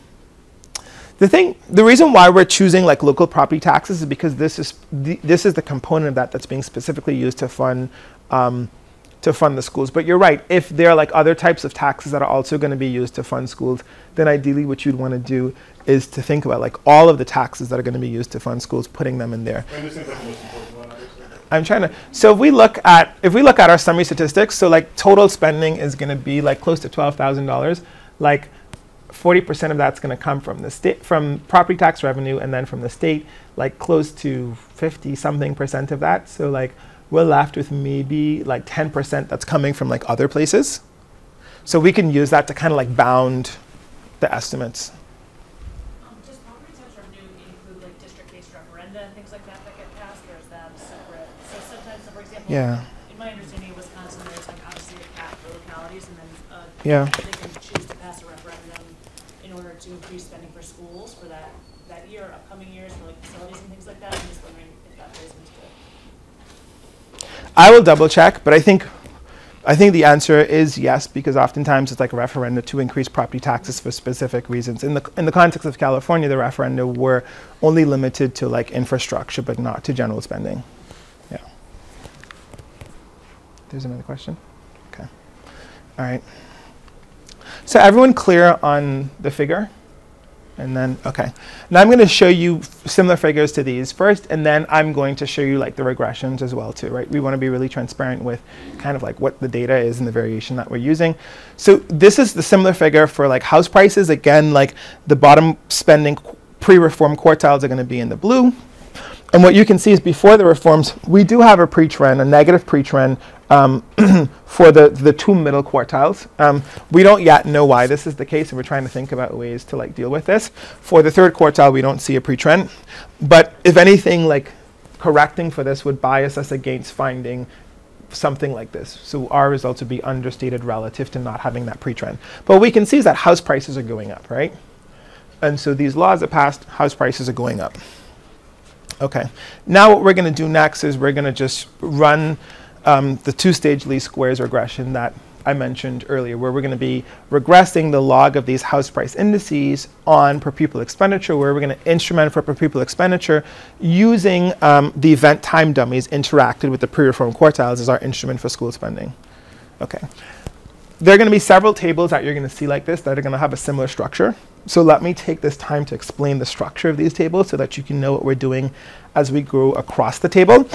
the thing, the reason why we're choosing like local property taxes is because this is the, this is the component of that that's being specifically used to fund um, to fund the schools. But you're right. If there are like other types of taxes that are also going to be used to fund schools, then ideally what you'd want to do is to think about like all of the taxes that are going to be used to fund schools, putting them in there. I'm trying to. So if we look at if we look at our summary statistics, so like total spending is going to be like close to twelve thousand dollars. Like forty percent of that's going to come from the state, from property tax revenue, and then from the state, like close to fifty something percent of that. So like we're left with maybe like ten percent that's coming from like other places. So we can use that to kind of like bound the estimates. Um, does property tax revenue include like district-based referenda and things like that that get passed, or is that separate? So sometimes, so for example, Yeah. in my understanding of Wisconsin, there's like obviously a cap for localities, and then, uh, Yeah. they can choose to pass a referendum in order to increase spending for schools for that, that year, upcoming years, for like facilities and things like that. I'm just wondering if that plays into it. I will double check, but I think I think the answer is yes because oftentimes it's like a referendum to increase property taxes for specific reasons. In the in the context of California, the referenda were only limited to like infrastructure, but not to general spending. Yeah. There's another question. Okay. All right. So everyone clear on the figure? And then, okay. Now I'm going to show you similar figures to these first, and then I'm going to show you like the regressions as well too, right? We want to be really transparent with kind of like what the data is and the variation that we're using. So this is the similar figure for like house prices. Again, like the bottom spending pre-reform quartiles are going to be in the blue. And what you can see is before the reforms, we do have a pre-trend, a negative pre-trend um, (clears throat) for the, the two middle quartiles. Um, we don't yet know why this is the case, and we're trying to think about ways to like deal with this. For the third quartile, we don't see a pre-trend, but if anything, like correcting for this would bias us against finding something like this. So our results would be understated relative to not having that pre-trend. But what we can see is that house prices are going up, right? And so these laws that passed, house prices are going up. Okay. Now what we're going to do next is we're going to just run um, the two-stage least squares regression that I mentioned earlier, where we're going to be regressing the log of these house price indices on per pupil expenditure, where we're going to instrument for per pupil expenditure using um, the event time dummies interacted with the pre-reform quartiles as our instrument for school spending. Okay. There are going to be several tables that you're going to see like this that are going to have a similar structure. So let me take this time to explain the structure of these tables so that you can know what we're doing as we go across the table.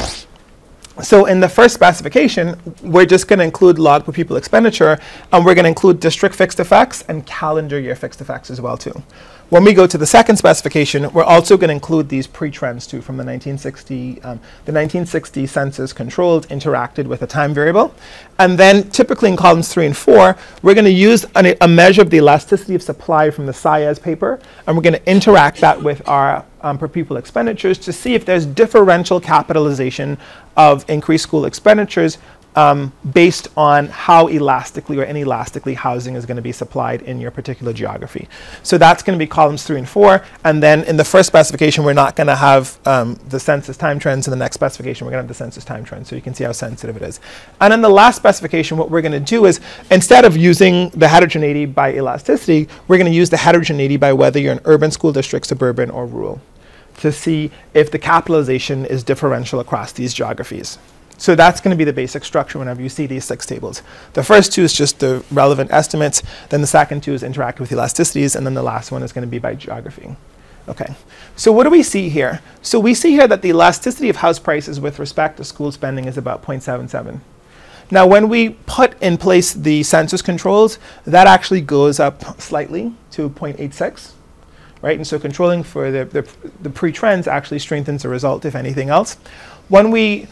So in the first specification, we're just going to include log per pupil expenditure, and we're going to include district fixed effects and calendar year fixed effects as well too. When we go to the second specification, we're also going to include these pre-trends too from the 1960, um, the 1960 census controlled interacted with a time variable. And then typically in columns three and four, we're going to use an, a measure of the elasticity of supply from the Saiz paper, and we're going to interact that with our um, per pupil expenditures to see if there's differential capitalization of increased school expenditures um, based on how elastically or inelastically housing is going to be supplied in your particular geography. So that's going to be columns three and four. And then in the first specification, we're not going to have um, the census time trends. In the next specification, we're going to have the census time trends. So you can see how sensitive it is. And in the last specification, what we're going to do is instead of using the heterogeneity by elasticity, we're going to use the heterogeneity by whether you're an urban school district, suburban, or rural to see if the capitalization is differential across these geographies. So that's going to be the basic structure whenever you see these six tables. The first two is just the relevant estimates, then the second two is interact with elasticities, and then the last one is going to be by geography. Okay, so what do we see here? So we see here that the elasticity of house prices with respect to school spending is about 0.77. Now, when we put in place the census controls, that actually goes up slightly to 0.86 right? And so controlling for the, the, the pre-trends actually strengthens the result, if anything else. When we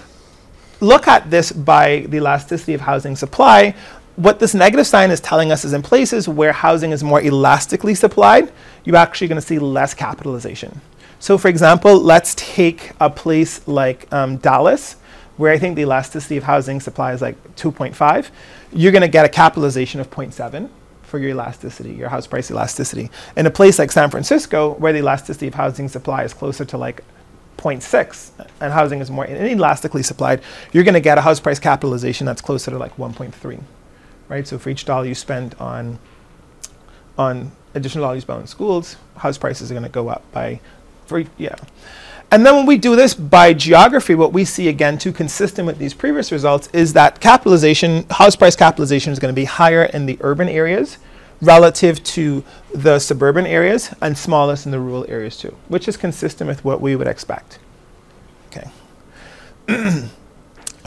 look at this by the elasticity of housing supply, what this negative sign is telling us is in places where housing is more elastically supplied, you're actually going to see less capitalization. So for example, let's take a place like um, Dallas, where I think the elasticity of housing supply is like 2.5. You're going to get a capitalization of 0.7 for your elasticity, your house price elasticity. In a place like San Francisco, where the elasticity of housing supply is closer to like 0.6 and housing is more inelastically supplied, you're going to get a house price capitalization that's closer to like 1.3, right? So for each dollar you spend on on additional dollars spent on schools, house prices are going to go up by, for, yeah. And then when we do this by geography, what we see again, too consistent with these previous results, is that capitalization, house price capitalization is going to be higher in the urban areas relative to the suburban areas and smallest in the rural areas too, which is consistent with what we would expect. Okay. (clears throat)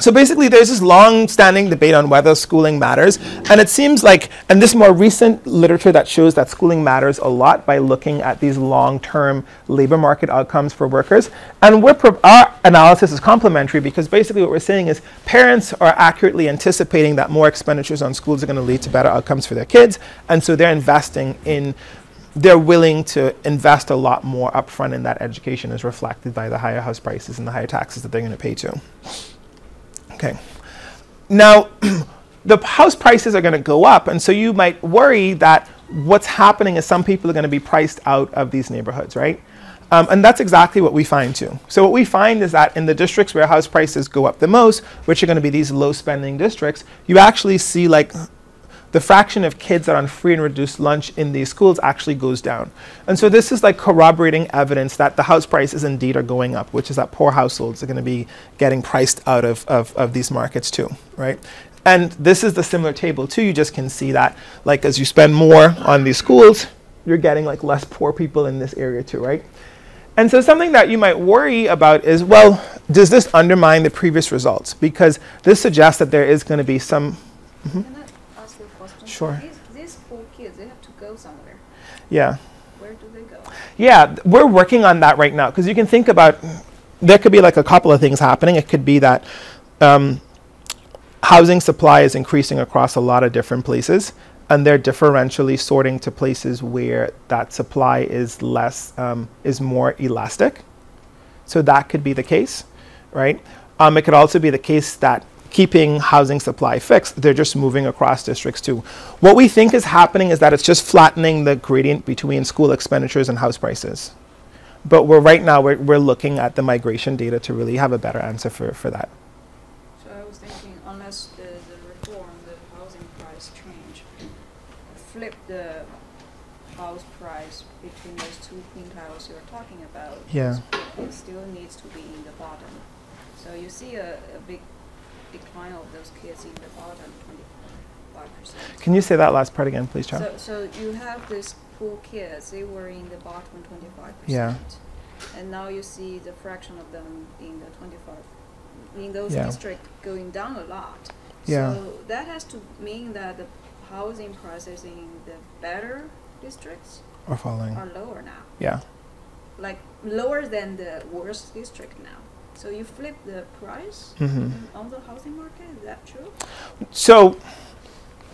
So basically, there's this long-standing debate on whether schooling matters, and it seems like, and this more recent literature that shows that schooling matters a lot by looking at these long-term labor market outcomes for workers. And our analysis is complementary because basically what we're saying is parents are accurately anticipating that more expenditures on schools are going to lead to better outcomes for their kids, and so they're investing in they're willing to invest a lot more upfront in that education as reflected by the higher house prices and the higher taxes that they're going to pay to. Okay. Now, (clears throat) the house prices are going to go up, and so you might worry that what's happening is some people are going to be priced out of these neighborhoods, right? Um, and that's exactly what we find too. So what we find is that in the districts where house prices go up the most, which are going to be these low spending districts, you actually see like the fraction of kids that are on free and reduced lunch in these schools actually goes down. And so this is like corroborating evidence that the house prices indeed are going up, which is that poor households are going to be getting priced out of, of, of these markets too, right? And this is the similar table too. You just can see that like as you spend more on these schools, you're getting like less poor people in this area too, right? And so something that you might worry about is, well, does this undermine the previous results? Because this suggests that there is going to be some mm-hmm. Can I ask you a question? Sure. These, these poor kids, they have to go somewhere. yeah. Where do they go? Yeah, we're working on that right now because you can think about there could be like a couple of things happening. It could be that um, housing supply is increasing across a lot of different places, and they're differentially sorting to places where that supply is less um, is more elastic. So that could be the case, right? Um, it could also be the case that keeping housing supply fixed, they're just moving across districts too. What we think is happening is that it's just flattening the gradient between school expenditures and house prices. But we're right now we're, we're looking at the migration data to really have a better answer for, for that. So I was thinking, unless the, the reform, the housing price change, flip the house price between those two quintiles you're talking about. Yeah. It still needs to be in the bottom. So you see a, a big decline of those kids in the bottom, twenty-five percent. Can you say that last part again, please, Charles? So, so you have these poor kids, they were in the bottom twenty-five percent. Yeah. And now you see the fraction of them in the twenty-five, in those Yeah. districts going down a lot. Yeah. So that has to mean that the housing prices in the better districts are falling. are lower now, Yeah. like lower than the worst district now. So you flip the price hmm on the housing market, is that true? So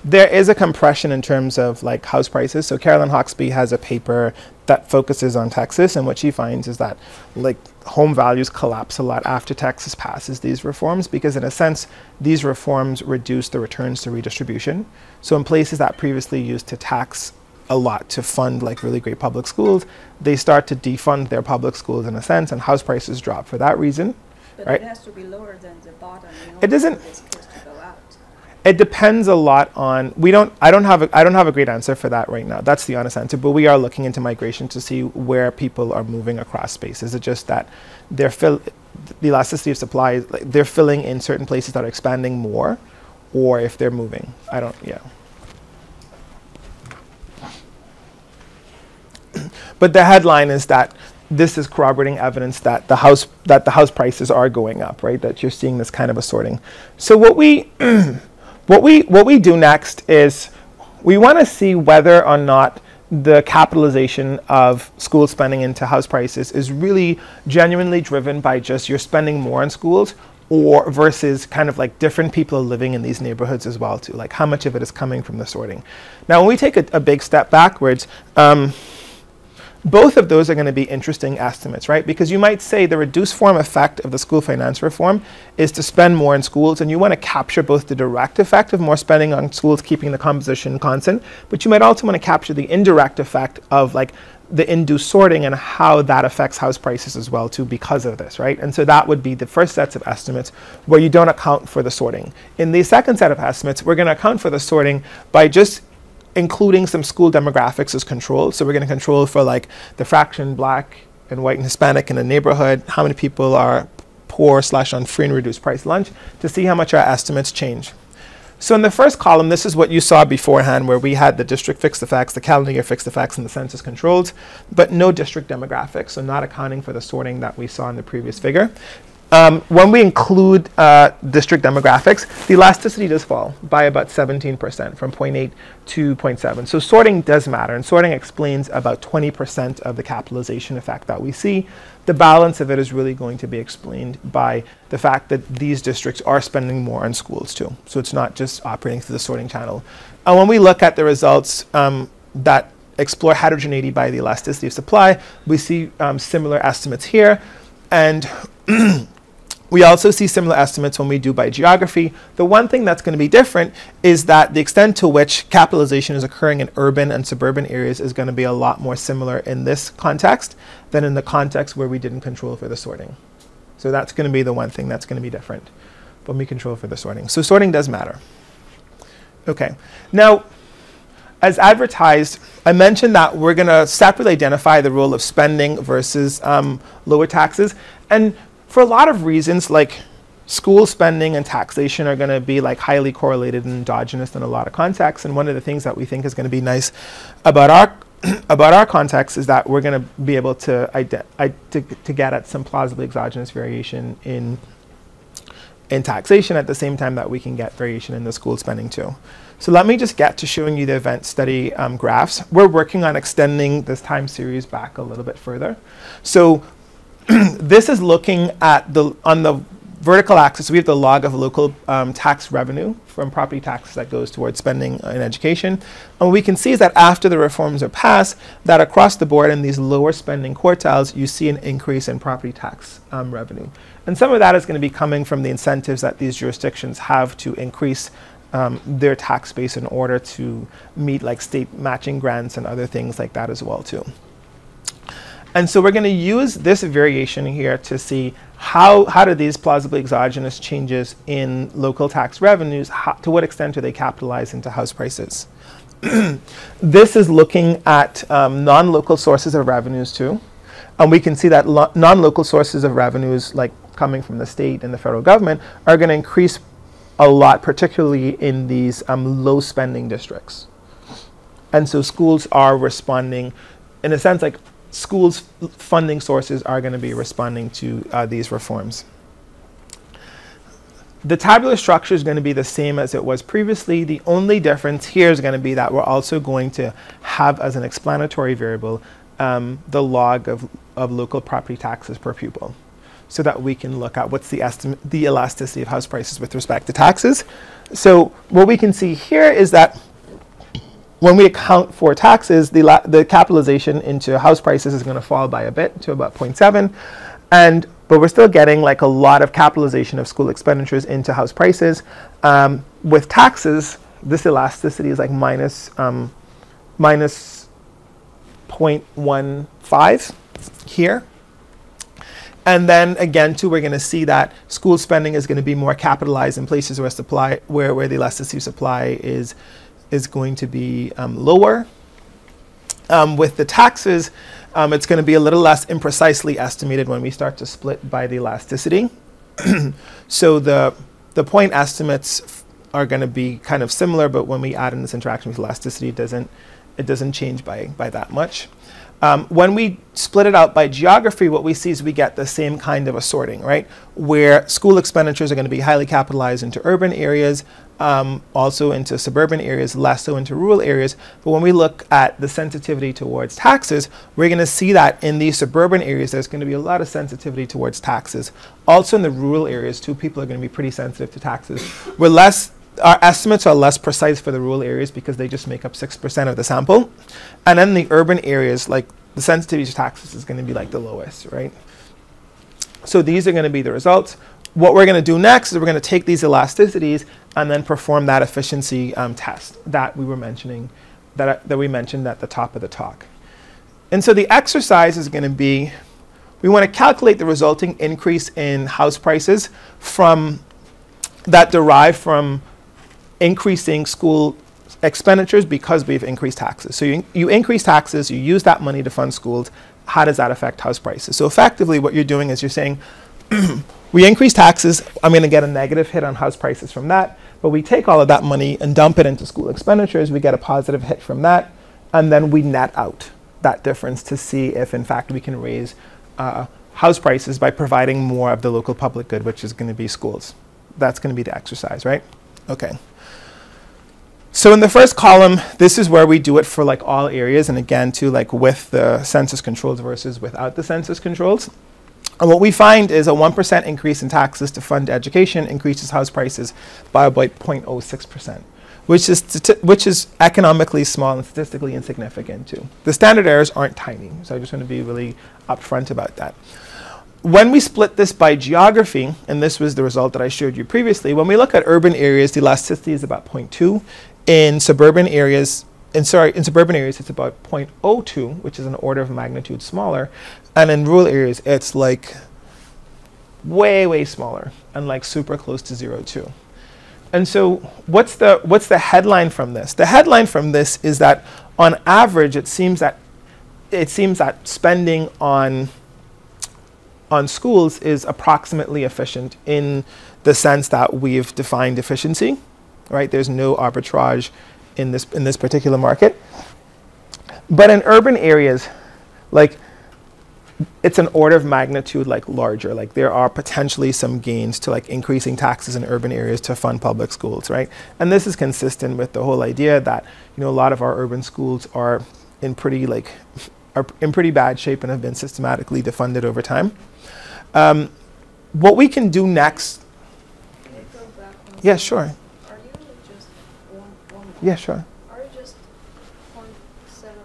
there is a compression in terms of like house prices. So Carolyn Hoxby has a paper that focuses on Texas, and what she finds is that like home values collapse a lot after Texas passes these reforms because in a sense these reforms reduce the returns to redistribution. So in places that previously used to tax a lot to fund like really great public schools, they start to defund their public schools in a sense, and house prices drop for that reason. But Right. it has to be lower than the bottom It doesn't- for these kids to go out. It depends a lot on. We don't. I don't have. A, I don't have a great answer for that right now. That's the honest answer. But we are looking into migration to see where people are moving across space. Is it just that they're fill. The elasticity of supply. is, Like, they're filling in certain places that are expanding more, or if they're moving. I don't. Yeah. (clears throat) but the headline is that this is corroborating evidence that the house that the house prices are going up, right? That you're seeing this kind of a sorting. So what we (clears throat) what we what we do next is we want to see whether or not the capitalization of school spending into house prices is really genuinely driven by just you're spending more on schools or versus kind of like different people living in these neighborhoods as well too like how much of it is coming from the sorting. Now when we take a, a big step backwards um, both of those are going to be interesting estimates, right? Because you might say the reduced form effect of the school finance reform is to spend more in schools, and you want to capture both the direct effect of more spending on schools, keeping the composition constant, but you might also want to capture the indirect effect of like the induced sorting and how that affects house prices as well too because of this, right? And so that would be the first sets of estimates where you don't account for the sorting. In the second set of estimates, we're going to account for the sorting by just including some school demographics as control. So we're going to control for like the fraction black and white and Hispanic in a neighborhood, how many people are poor slash on free and reduced price lunch to see how much our estimates change. So in the first column, this is what you saw beforehand, where we had the district fixed effects, the calendar year fixed effects, and the census controls, but no district demographics, so not accounting for the sorting that we saw in the previous figure. Um, when we include uh, district demographics, the elasticity does fall by about 17% from 0.8 to 0.7. So sorting does matter, and sorting explains about 20% of the capitalization effect that we see. The balance of it is really going to be explained by the fact that these districts are spending more on schools too. So it's not just operating through the sorting channel. And when we look at the results um, that explore heterogeneity by the elasticity of supply, we see um, similar estimates here. And (clears throat) We also see similar estimates when we do by geography. The one thing that's going to be different is that the extent to which capitalization is occurring in urban and suburban areas is going to be a lot more similar in this context than in the context where we didn't control for the sorting. So that's going to be the one thing that's going to be different when we control for the sorting. So sorting does matter. Okay. Now, as advertised, I mentioned that we're going to separately identify the role of spending versus um, lower taxes. And for a lot of reasons, like school spending and taxation are going to be like highly correlated and endogenous in a lot of contexts. And one of the things that we think is going to be nice about our (clears throat) about our context is that we're going to be able to, to to get at some plausibly exogenous variation in in taxation at the same time that we can get variation in the school spending too. So let me just get to showing you the event study um, graphs. We're working on extending this time series back a little bit further. So (clears throat) this is looking at the on the vertical axis, we have the log of local um, tax revenue from property taxes that goes towards spending in education. And what we can see is that after the reforms are passed, that across the board in these lower spending quartiles, you see an increase in property tax um, revenue. And some of that is going to be coming from the incentives that these jurisdictions have to increase um, their tax base in order to meet like state matching grants and other things like that as well too. And so we're going to use this variation here to see how, how do these plausibly exogenous changes in local tax revenues, how, to what extent do they capitalize into house prices? (clears throat) this is looking at um, non-local sources of revenues too. And we can see that lo- non-local sources of revenues, like coming from the state and the federal government, are going to increase a lot, particularly in these um, low spending districts. And so schools are responding, in a sense, like schools' funding sources are going to be responding to uh, these reforms. The tabular structure is going to be the same as it was previously. The only difference here is going to be that we're also going to have as an explanatory variable um, the log of, of local property taxes per pupil so that we can look at what's the estimate, the elasticity of house prices with respect to taxes. So what we can see here is that when we account for taxes, the, the capitalization into house prices is going to fall by a bit to about 0.7. And but we're still getting like a lot of capitalization of school expenditures into house prices. Um, with taxes, this elasticity is like minus, um, minus 0.15 here. And then again, too, we're going to see that school spending is going to be more capitalized in places where supply, where, where the elasticity supply is is going to be um, lower. Um, with the taxes, um, it's going to be a little less imprecisely estimated when we start to split by the elasticity. (clears throat) so the, the point estimates are going to be kind of similar, but when we add in this interaction with elasticity, it doesn't, it doesn't change by, by that much. Um, when we split it out by geography, what we see is we get the same kind of a sorting, right? Where school expenditures are going to be highly capitalized into urban areas, um, also into suburban areas, less so into rural areas. But when we look at the sensitivity towards taxes, we're going to see that in these suburban areas, there's going to be a lot of sensitivity towards taxes. Also in the rural areas, too, people are going to be pretty sensitive to taxes. We're less our estimates are less precise for the rural areas because they just make up 6% of the sample. And then the urban areas, like the sensitivity to taxes is going to be like the lowest, right? So these are going to be the results. What we're going to do next is we're going to take these elasticities and then perform that efficiency um, test that we were mentioning, that, that we mentioned at the top of the talk. And so the exercise is going to be, we want to calculate the resulting increase in house prices from that derived from increasing school expenditures because we've increased taxes. So you, you increase taxes, you use that money to fund schools, how does that affect house prices? So effectively, what you're doing is you're saying, (clears throat) we increase taxes, I'm going to get a negative hit on house prices from that, but we take all of that money and dump it into school expenditures, we get a positive hit from that, and then we net out that difference to see if, in fact, we can raise uh, house prices by providing more of the local public good, which is going to be schools. That's going to be the exercise, right? Okay. So in the first column, this is where we do it for like all areas, and again, too, like with the census controls versus without the census controls. And what we find is a 1% increase in taxes to fund education increases house prices by about 0.06%, which is, which is economically small and statistically insignificant too. The standard errors aren't tiny, so I just want to be really upfront about that. When we split this by geography, and this was the result that I showed you previously, when we look at urban areas, the elasticity is about 0.2. In suburban areas, in sorry, in suburban areas, it's about 0.02, which is an order of magnitude smaller, and in rural areas, it's like way, way smaller, and like super close to zero too. And so, what's the what's the headline from this? The headline from this is that, on average, it seems that it seems that spending on on schools is approximately efficient in the sense that we've defined efficiency, right? There's no arbitrage in this in this particular market. But in urban areas, like it's an order of magnitude like larger. Like there are potentially some gains to like increasing taxes in urban areas to fund public schools, right? And this is consistent with the whole idea that you know a lot of our urban schools are in pretty like are in pretty bad shape and have been systematically defunded over time. Um, what we can do next, Can I go back yeah, sure, Are you just one, one? Yeah, sure. Are you just point seven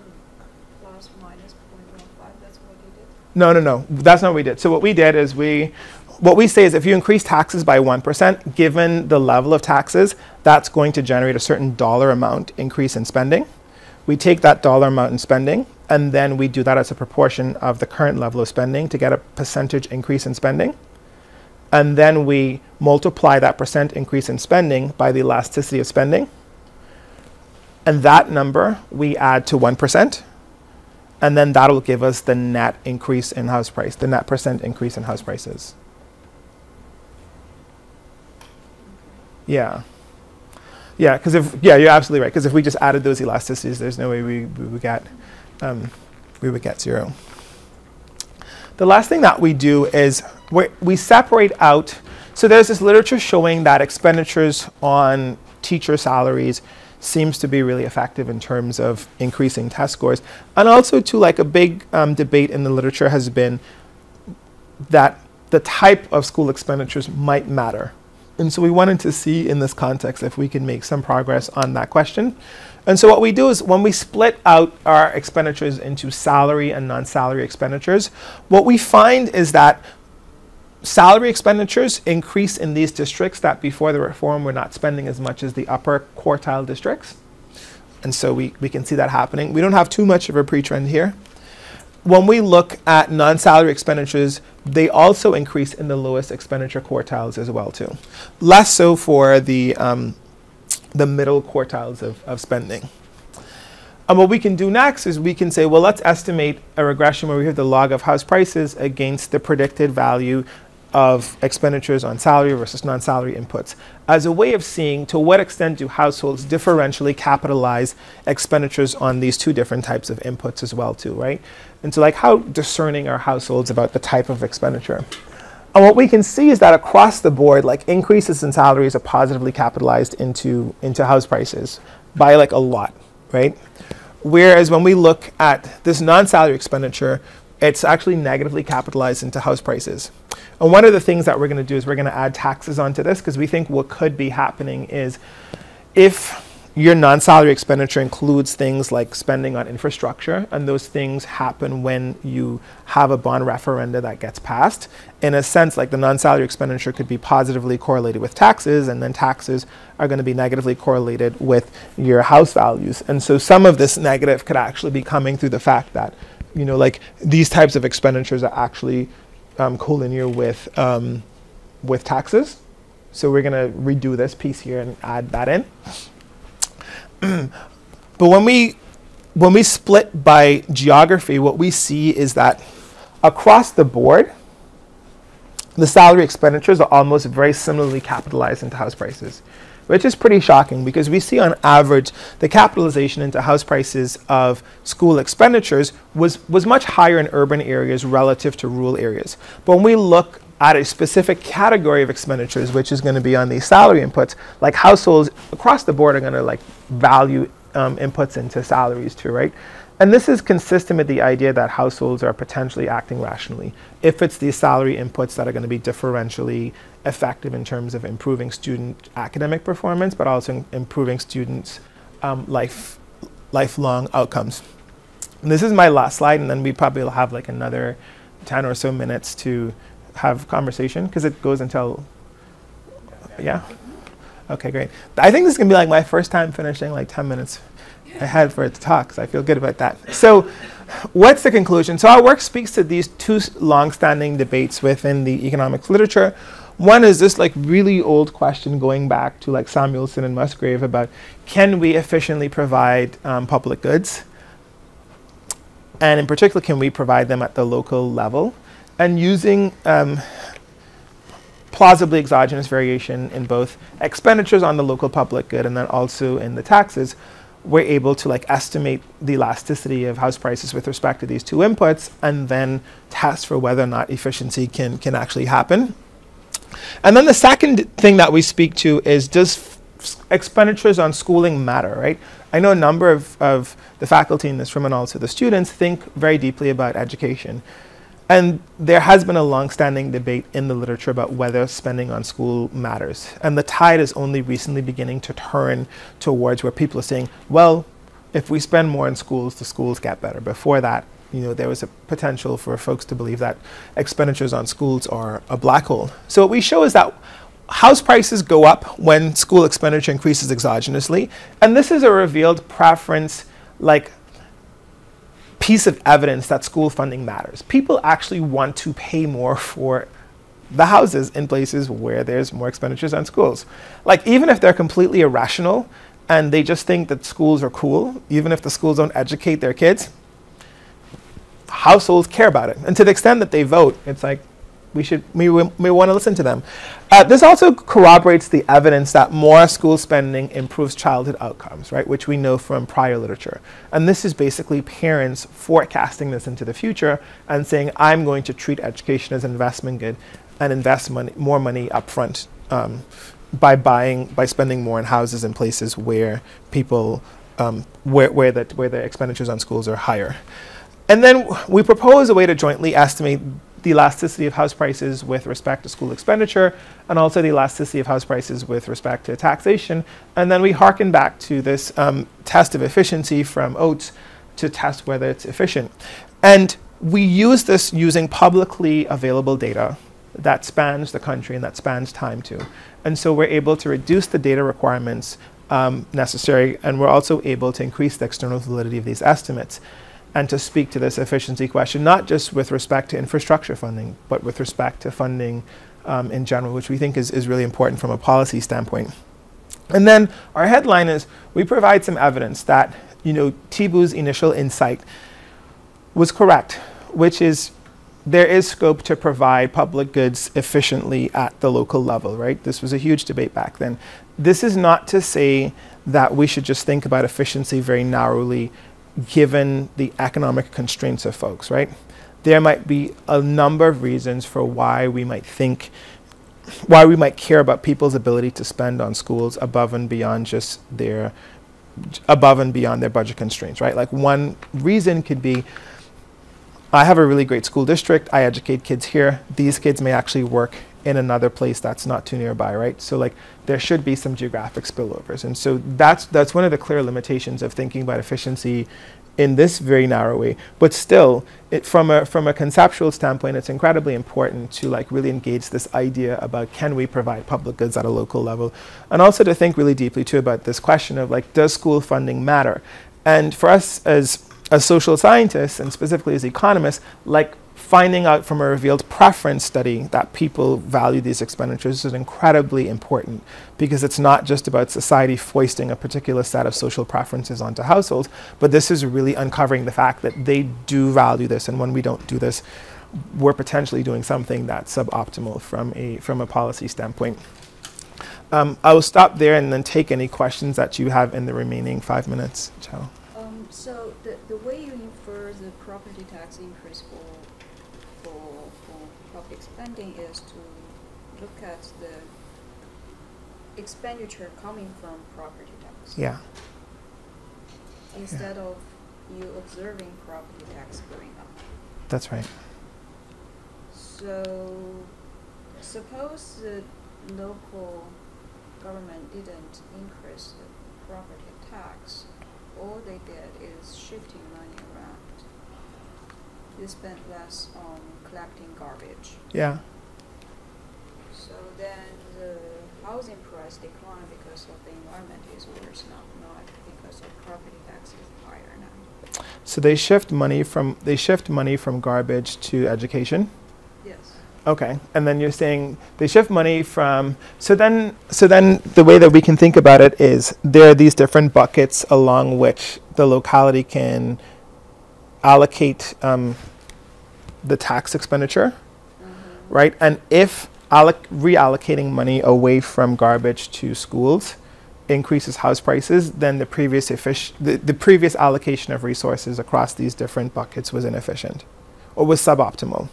plus minus point one five, that's what you did? No, no, no. That's not what we did. So what we did is we, what we say is if you increase taxes by 1%, given the level of taxes, that's going to generate a certain dollar amount increase in spending. We take that dollar amount in spending, and then we do that as a proportion of the current level of spending to get a percentage increase in spending. And then we multiply that percent increase in spending by the elasticity of spending. And that number we add to 1% and then that'll give us the net increase in house price, the net percent increase in house prices. Yeah. Yeah, because if yeah, you're absolutely right. Because if we just added those elasticities, there's no way we, we would get um, we would get zero. The last thing that we do is we we separate out. So there's this literature showing that expenditures on teacher salaries seems to be really effective in terms of increasing test scores, and also to like a big um, debate in the literature has been that the type of school expenditures might matter. And so we wanted to see in this context if we can make some progress on that question. And so what we do is when we split out our expenditures into salary and non-salary expenditures, what we find is that salary expenditures increase in these districts that before the reform were not spending as much as the upper quartile districts. And so we, we can see that happening. We don't have too much of a pre-trend here. When we look at non-salary expenditures, they also increase in the lowest expenditure quartiles as well too. Less so for the, um, the middle quartiles of, of spending. And what we can do next is we can say, well, let's estimate a regression where we have the log of house prices against the predicted value of expenditures on salary versus non-salary inputs as a way of seeing to what extent do households differentially capitalize expenditures on these two different types of inputs as well too, right? And so like how discerning are households about the type of expenditure? And what we can see is that across the board, like increases in salaries are positively capitalized into, into house prices by like a lot, right? Whereas when we look at this non-salary expenditure, it's actually negatively capitalized into house prices. And one of the things that we're going to do is we're going to add taxes onto this because we think what could be happening is if your non-salary expenditure includes things like spending on infrastructure and those things happen when you have a bond referenda that gets passed in a sense like the non-salary expenditure could be positively correlated with taxes and then taxes are going to be negatively correlated with your house values and so some of this negative could actually be coming through the fact that you know like these types of expenditures are actually um, collinear with um, with taxes. So we're going to redo this piece here and add that in. (clears throat) But when we when we split by geography, what we see is that across the board, the salary expenditures are almost very similarly capitalized into house prices, which is pretty shocking because we see on average the capitalization into house prices of school expenditures was, was much higher in urban areas relative to rural areas. But when we look at a specific category of expenditures, which is going to be on these salary inputs, like households across the board are going to like value um, inputs into salaries too, right? And this is consistent with the idea that households are potentially acting rationally. If it's these salary inputs that are going to be differentially effective in terms of improving student academic performance, but also in improving students' um, life, lifelong outcomes. And this is my last slide, and then we probably will have like another 10 or so minutes to have conversation because it goes until, yeah? Okay, great. I think this is going to be like my first time finishing like 10 minutes ahead for it to talk, so I feel good about that. So, what's the conclusion? So, our work speaks to these two long-standing debates within the economics literature. One is this like really old question going back to like Samuelson and Musgrave about can we efficiently provide um, public goods? And in particular, can we provide them at the local level? And using um, plausibly exogenous variation in both expenditures on the local public good and then also in the taxes, we're able to like estimate the elasticity of house prices with respect to these two inputs and then test for whether or not efficiency can, can actually happen. And then the second thing that we speak to is does expenditures on schooling matter, right? I know a number of, of the faculty in this room and also the students think very deeply about education. And there has been a long-standing debate in the literature about whether spending on school matters. And the tide is only recently beginning to turn towards where people are saying, well, if we spend more in schools, the schools get better. Before that, you know, there was a potential for folks to believe that expenditures on schools are a black hole. So what we show is that house prices go up when school expenditure increases exogenously. And this is a revealed preference like piece of evidence that school funding matters. People actually want to pay more for the houses in places where there's more expenditures on schools. Like even if they're completely irrational and they just think that schools are cool, even if the schools don't educate their kids, households care about it. And to the extent that they vote, it's like we should we, we, want to listen to them. Uh, this also corroborates the evidence that more school spending improves childhood outcomes, right? Which we know from prior literature. And this is basically parents forecasting this into the future and saying, "I'm going to treat education as an investment good and invest money, more money upfront um, by buying by spending more in houses and places where people um, where where the where the expenditures on schools are higher." And then we propose a way to jointly estimate the elasticity of house prices with respect to school expenditure, and also the elasticity of house prices with respect to taxation. And then we harken back to this um, test of efficiency from Oates to test whether it's efficient. And we use this using publicly available data that spans the country and that spans time too. And so we're able to reduce the data requirements um, necessary, and we're also able to increase the external validity of these estimates and to speak to this efficiency question, not just with respect to infrastructure funding, but with respect to funding um, in general, which we think is, is really important from a policy standpoint. And then our headline is we provide some evidence that you know Tiebout's initial insight was correct, which is there is scope to provide public goods efficiently at the local level, right? This was a huge debate back then. This is not to say that we should just think about efficiency very narrowly given the economic constraints of folks, right? There might be a number of reasons for why we might think, why we might care about people's ability to spend on schools above and beyond just their, above and beyond their budget constraints, right? Like one reason could be, I have a really great school district, I educate kids here, these kids may actually work in another place that's not too nearby, right? So like there should be some geographic spillovers. And so that's that's one of the clear limitations of thinking about efficiency in this very narrow way. But still, it, from a from a conceptual standpoint, it's incredibly important to like really engage this idea about can we provide public goods at a local level, and also to think really deeply too about this question of like does school funding matter? And for us as as social scientists and specifically as economists, like finding out from a revealed preference study that people value these expenditures is incredibly important because it's not just about society foisting a particular set of social preferences onto households, but this is really uncovering the fact that they do value this, and when we don't do this, we're potentially doing something that's suboptimal from a from a policy standpoint. Um, I will stop there and then take any questions that you have in the remaining five minutes. Ciao. Um, so the, the way you infer the property tax increase for, for, for public spending is to look at the expenditure coming from property tax. Yeah. Instead of you observing property tax going up. That's right. So, suppose the local government didn't increase the property tax, all they did is shifting money around. They spent less on collecting garbage. Yeah. So then the housing price declined because of the environment is worse now, not because of property taxes higher now. So they shift money from they shift money from garbage to education. Yes. Okay, and then you're saying they shift money from so then so then the way that we can think about it is there are these different buckets along which the locality can allocate um, the tax expenditure, right? And if alloc- reallocating money away from garbage to schools increases house prices, then the previous the, the previous allocation of resources across these different buckets was inefficient or was suboptimal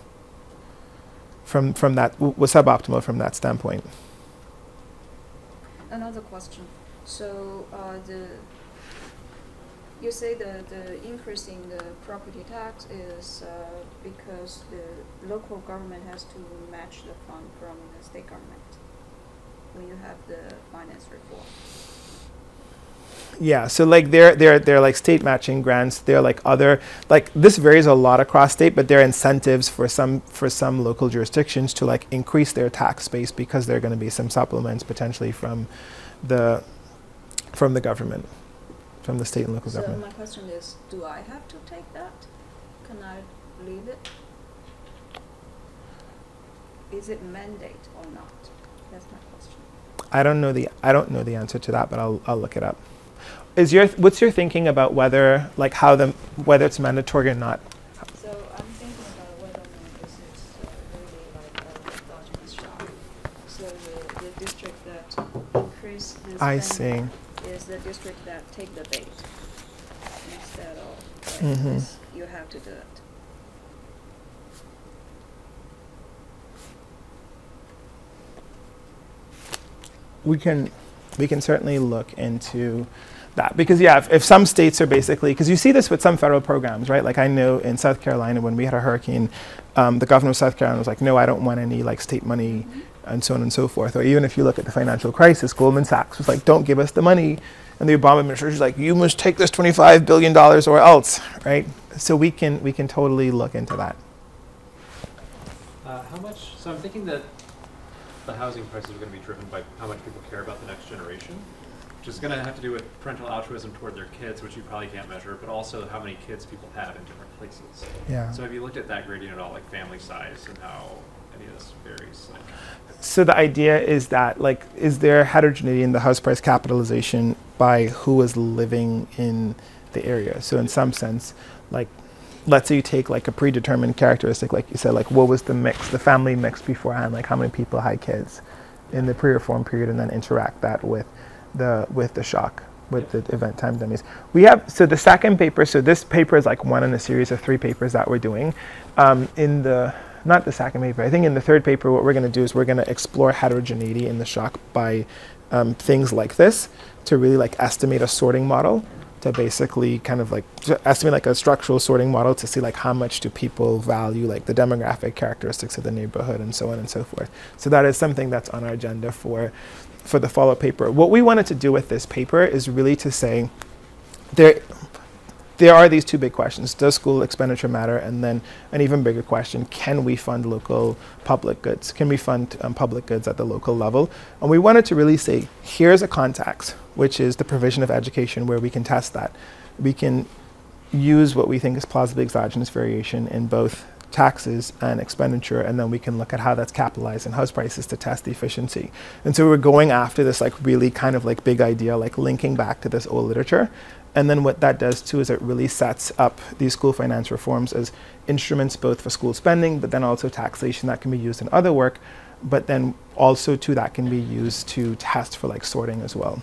from from that was suboptimal from that standpoint. Another question. So, uh, the, you say the, the increase in the property tax is, uh, because the local government has to match the fund from the state government when you have the finance reform. Yeah, so like they're they're like state matching grants. They're like other like this varies a lot across state, but there are incentives for some for some local jurisdictions to like increase their tax base because there are going to be some supplements potentially from the from the government, from the state and local So government. my question is, do I have to take that? Can I leave it? Is it mandate or not? That's my question. I don't know the I don't know the answer to that, but I'll I'll look it up. Is your what's your thinking about whether like how the whether it's mandatory or not? So I'm thinking about whether or not this is uh, really like a Dodgers shot. So the, the district that increase the I see. is the district take the bait. Instead of like Mhm. this, you have to do it. we can we can certainly look into that because yeah if, if some states are basically because you see this with some federal programs right? Like i know in south carolina when we had a hurricane um, the governor of south carolina was like no i don't want any like state money and so on and so forth. Or even if you look at the financial crisis goldman sachs was like don't give us the money and the obama administration was like you must take this 25 billion dollars or else right? So we can we can totally look into that. Uh, how much, so I'm thinking that the housing prices are gonna be driven by how much people care about the next generation, which is gonna have to do with parental altruism toward their kids, which you probably can't measure, but also how many kids people have in different places. yeah. So have you looked at that gradient at all, like family size and how any of this So the idea is that like is there heterogeneity in the house price capitalization by who is living in the area? So in some sense, like let's say you take like a predetermined characteristic, like you said, like what was the mix, the family mix beforehand, like how many people had kids in the pre-reform period, and then interact that with the with the shock with the event time dummies. We have so the second paper. So this paper is like one in a series of three papers that we're doing. Um, in the not the second paper. I think in the third paper, what we're going to do is we're going to explore heterogeneity in the shock by um, things like this to really like estimate a sorting model to basically kind of like estimate like a structural sorting model to see like how much do people value like the demographic characteristics of the neighborhood and so on and so forth. So that is something that's on our agenda for for the follow-up paper. What we wanted to do with this paper is really to say there there are these two big questions. Does school expenditure matter? And then an even bigger question, can we fund local public goods? Can we fund um, public goods at the local level? And we wanted to really say, here's a context, which is the provision of education where we can test that. We can use what we think is plausibly exogenous variation in both taxes and expenditure, and then we can look at how that's capitalized in house prices to test the efficiency. And so we're going after this like really kind of like big idea, like linking back to this old literature. And then what that does too is it really sets up these school finance reforms as instruments both for school spending, but then also taxation that can be used in other work, but then also too that can be used to test for like sorting as well.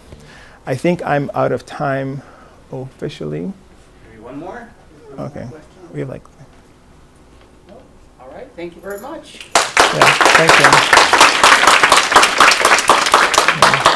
I think I'm out of time officially. Maybe one more? Okay. We have like, All right, thank you very much. yeah, thank you. Yeah.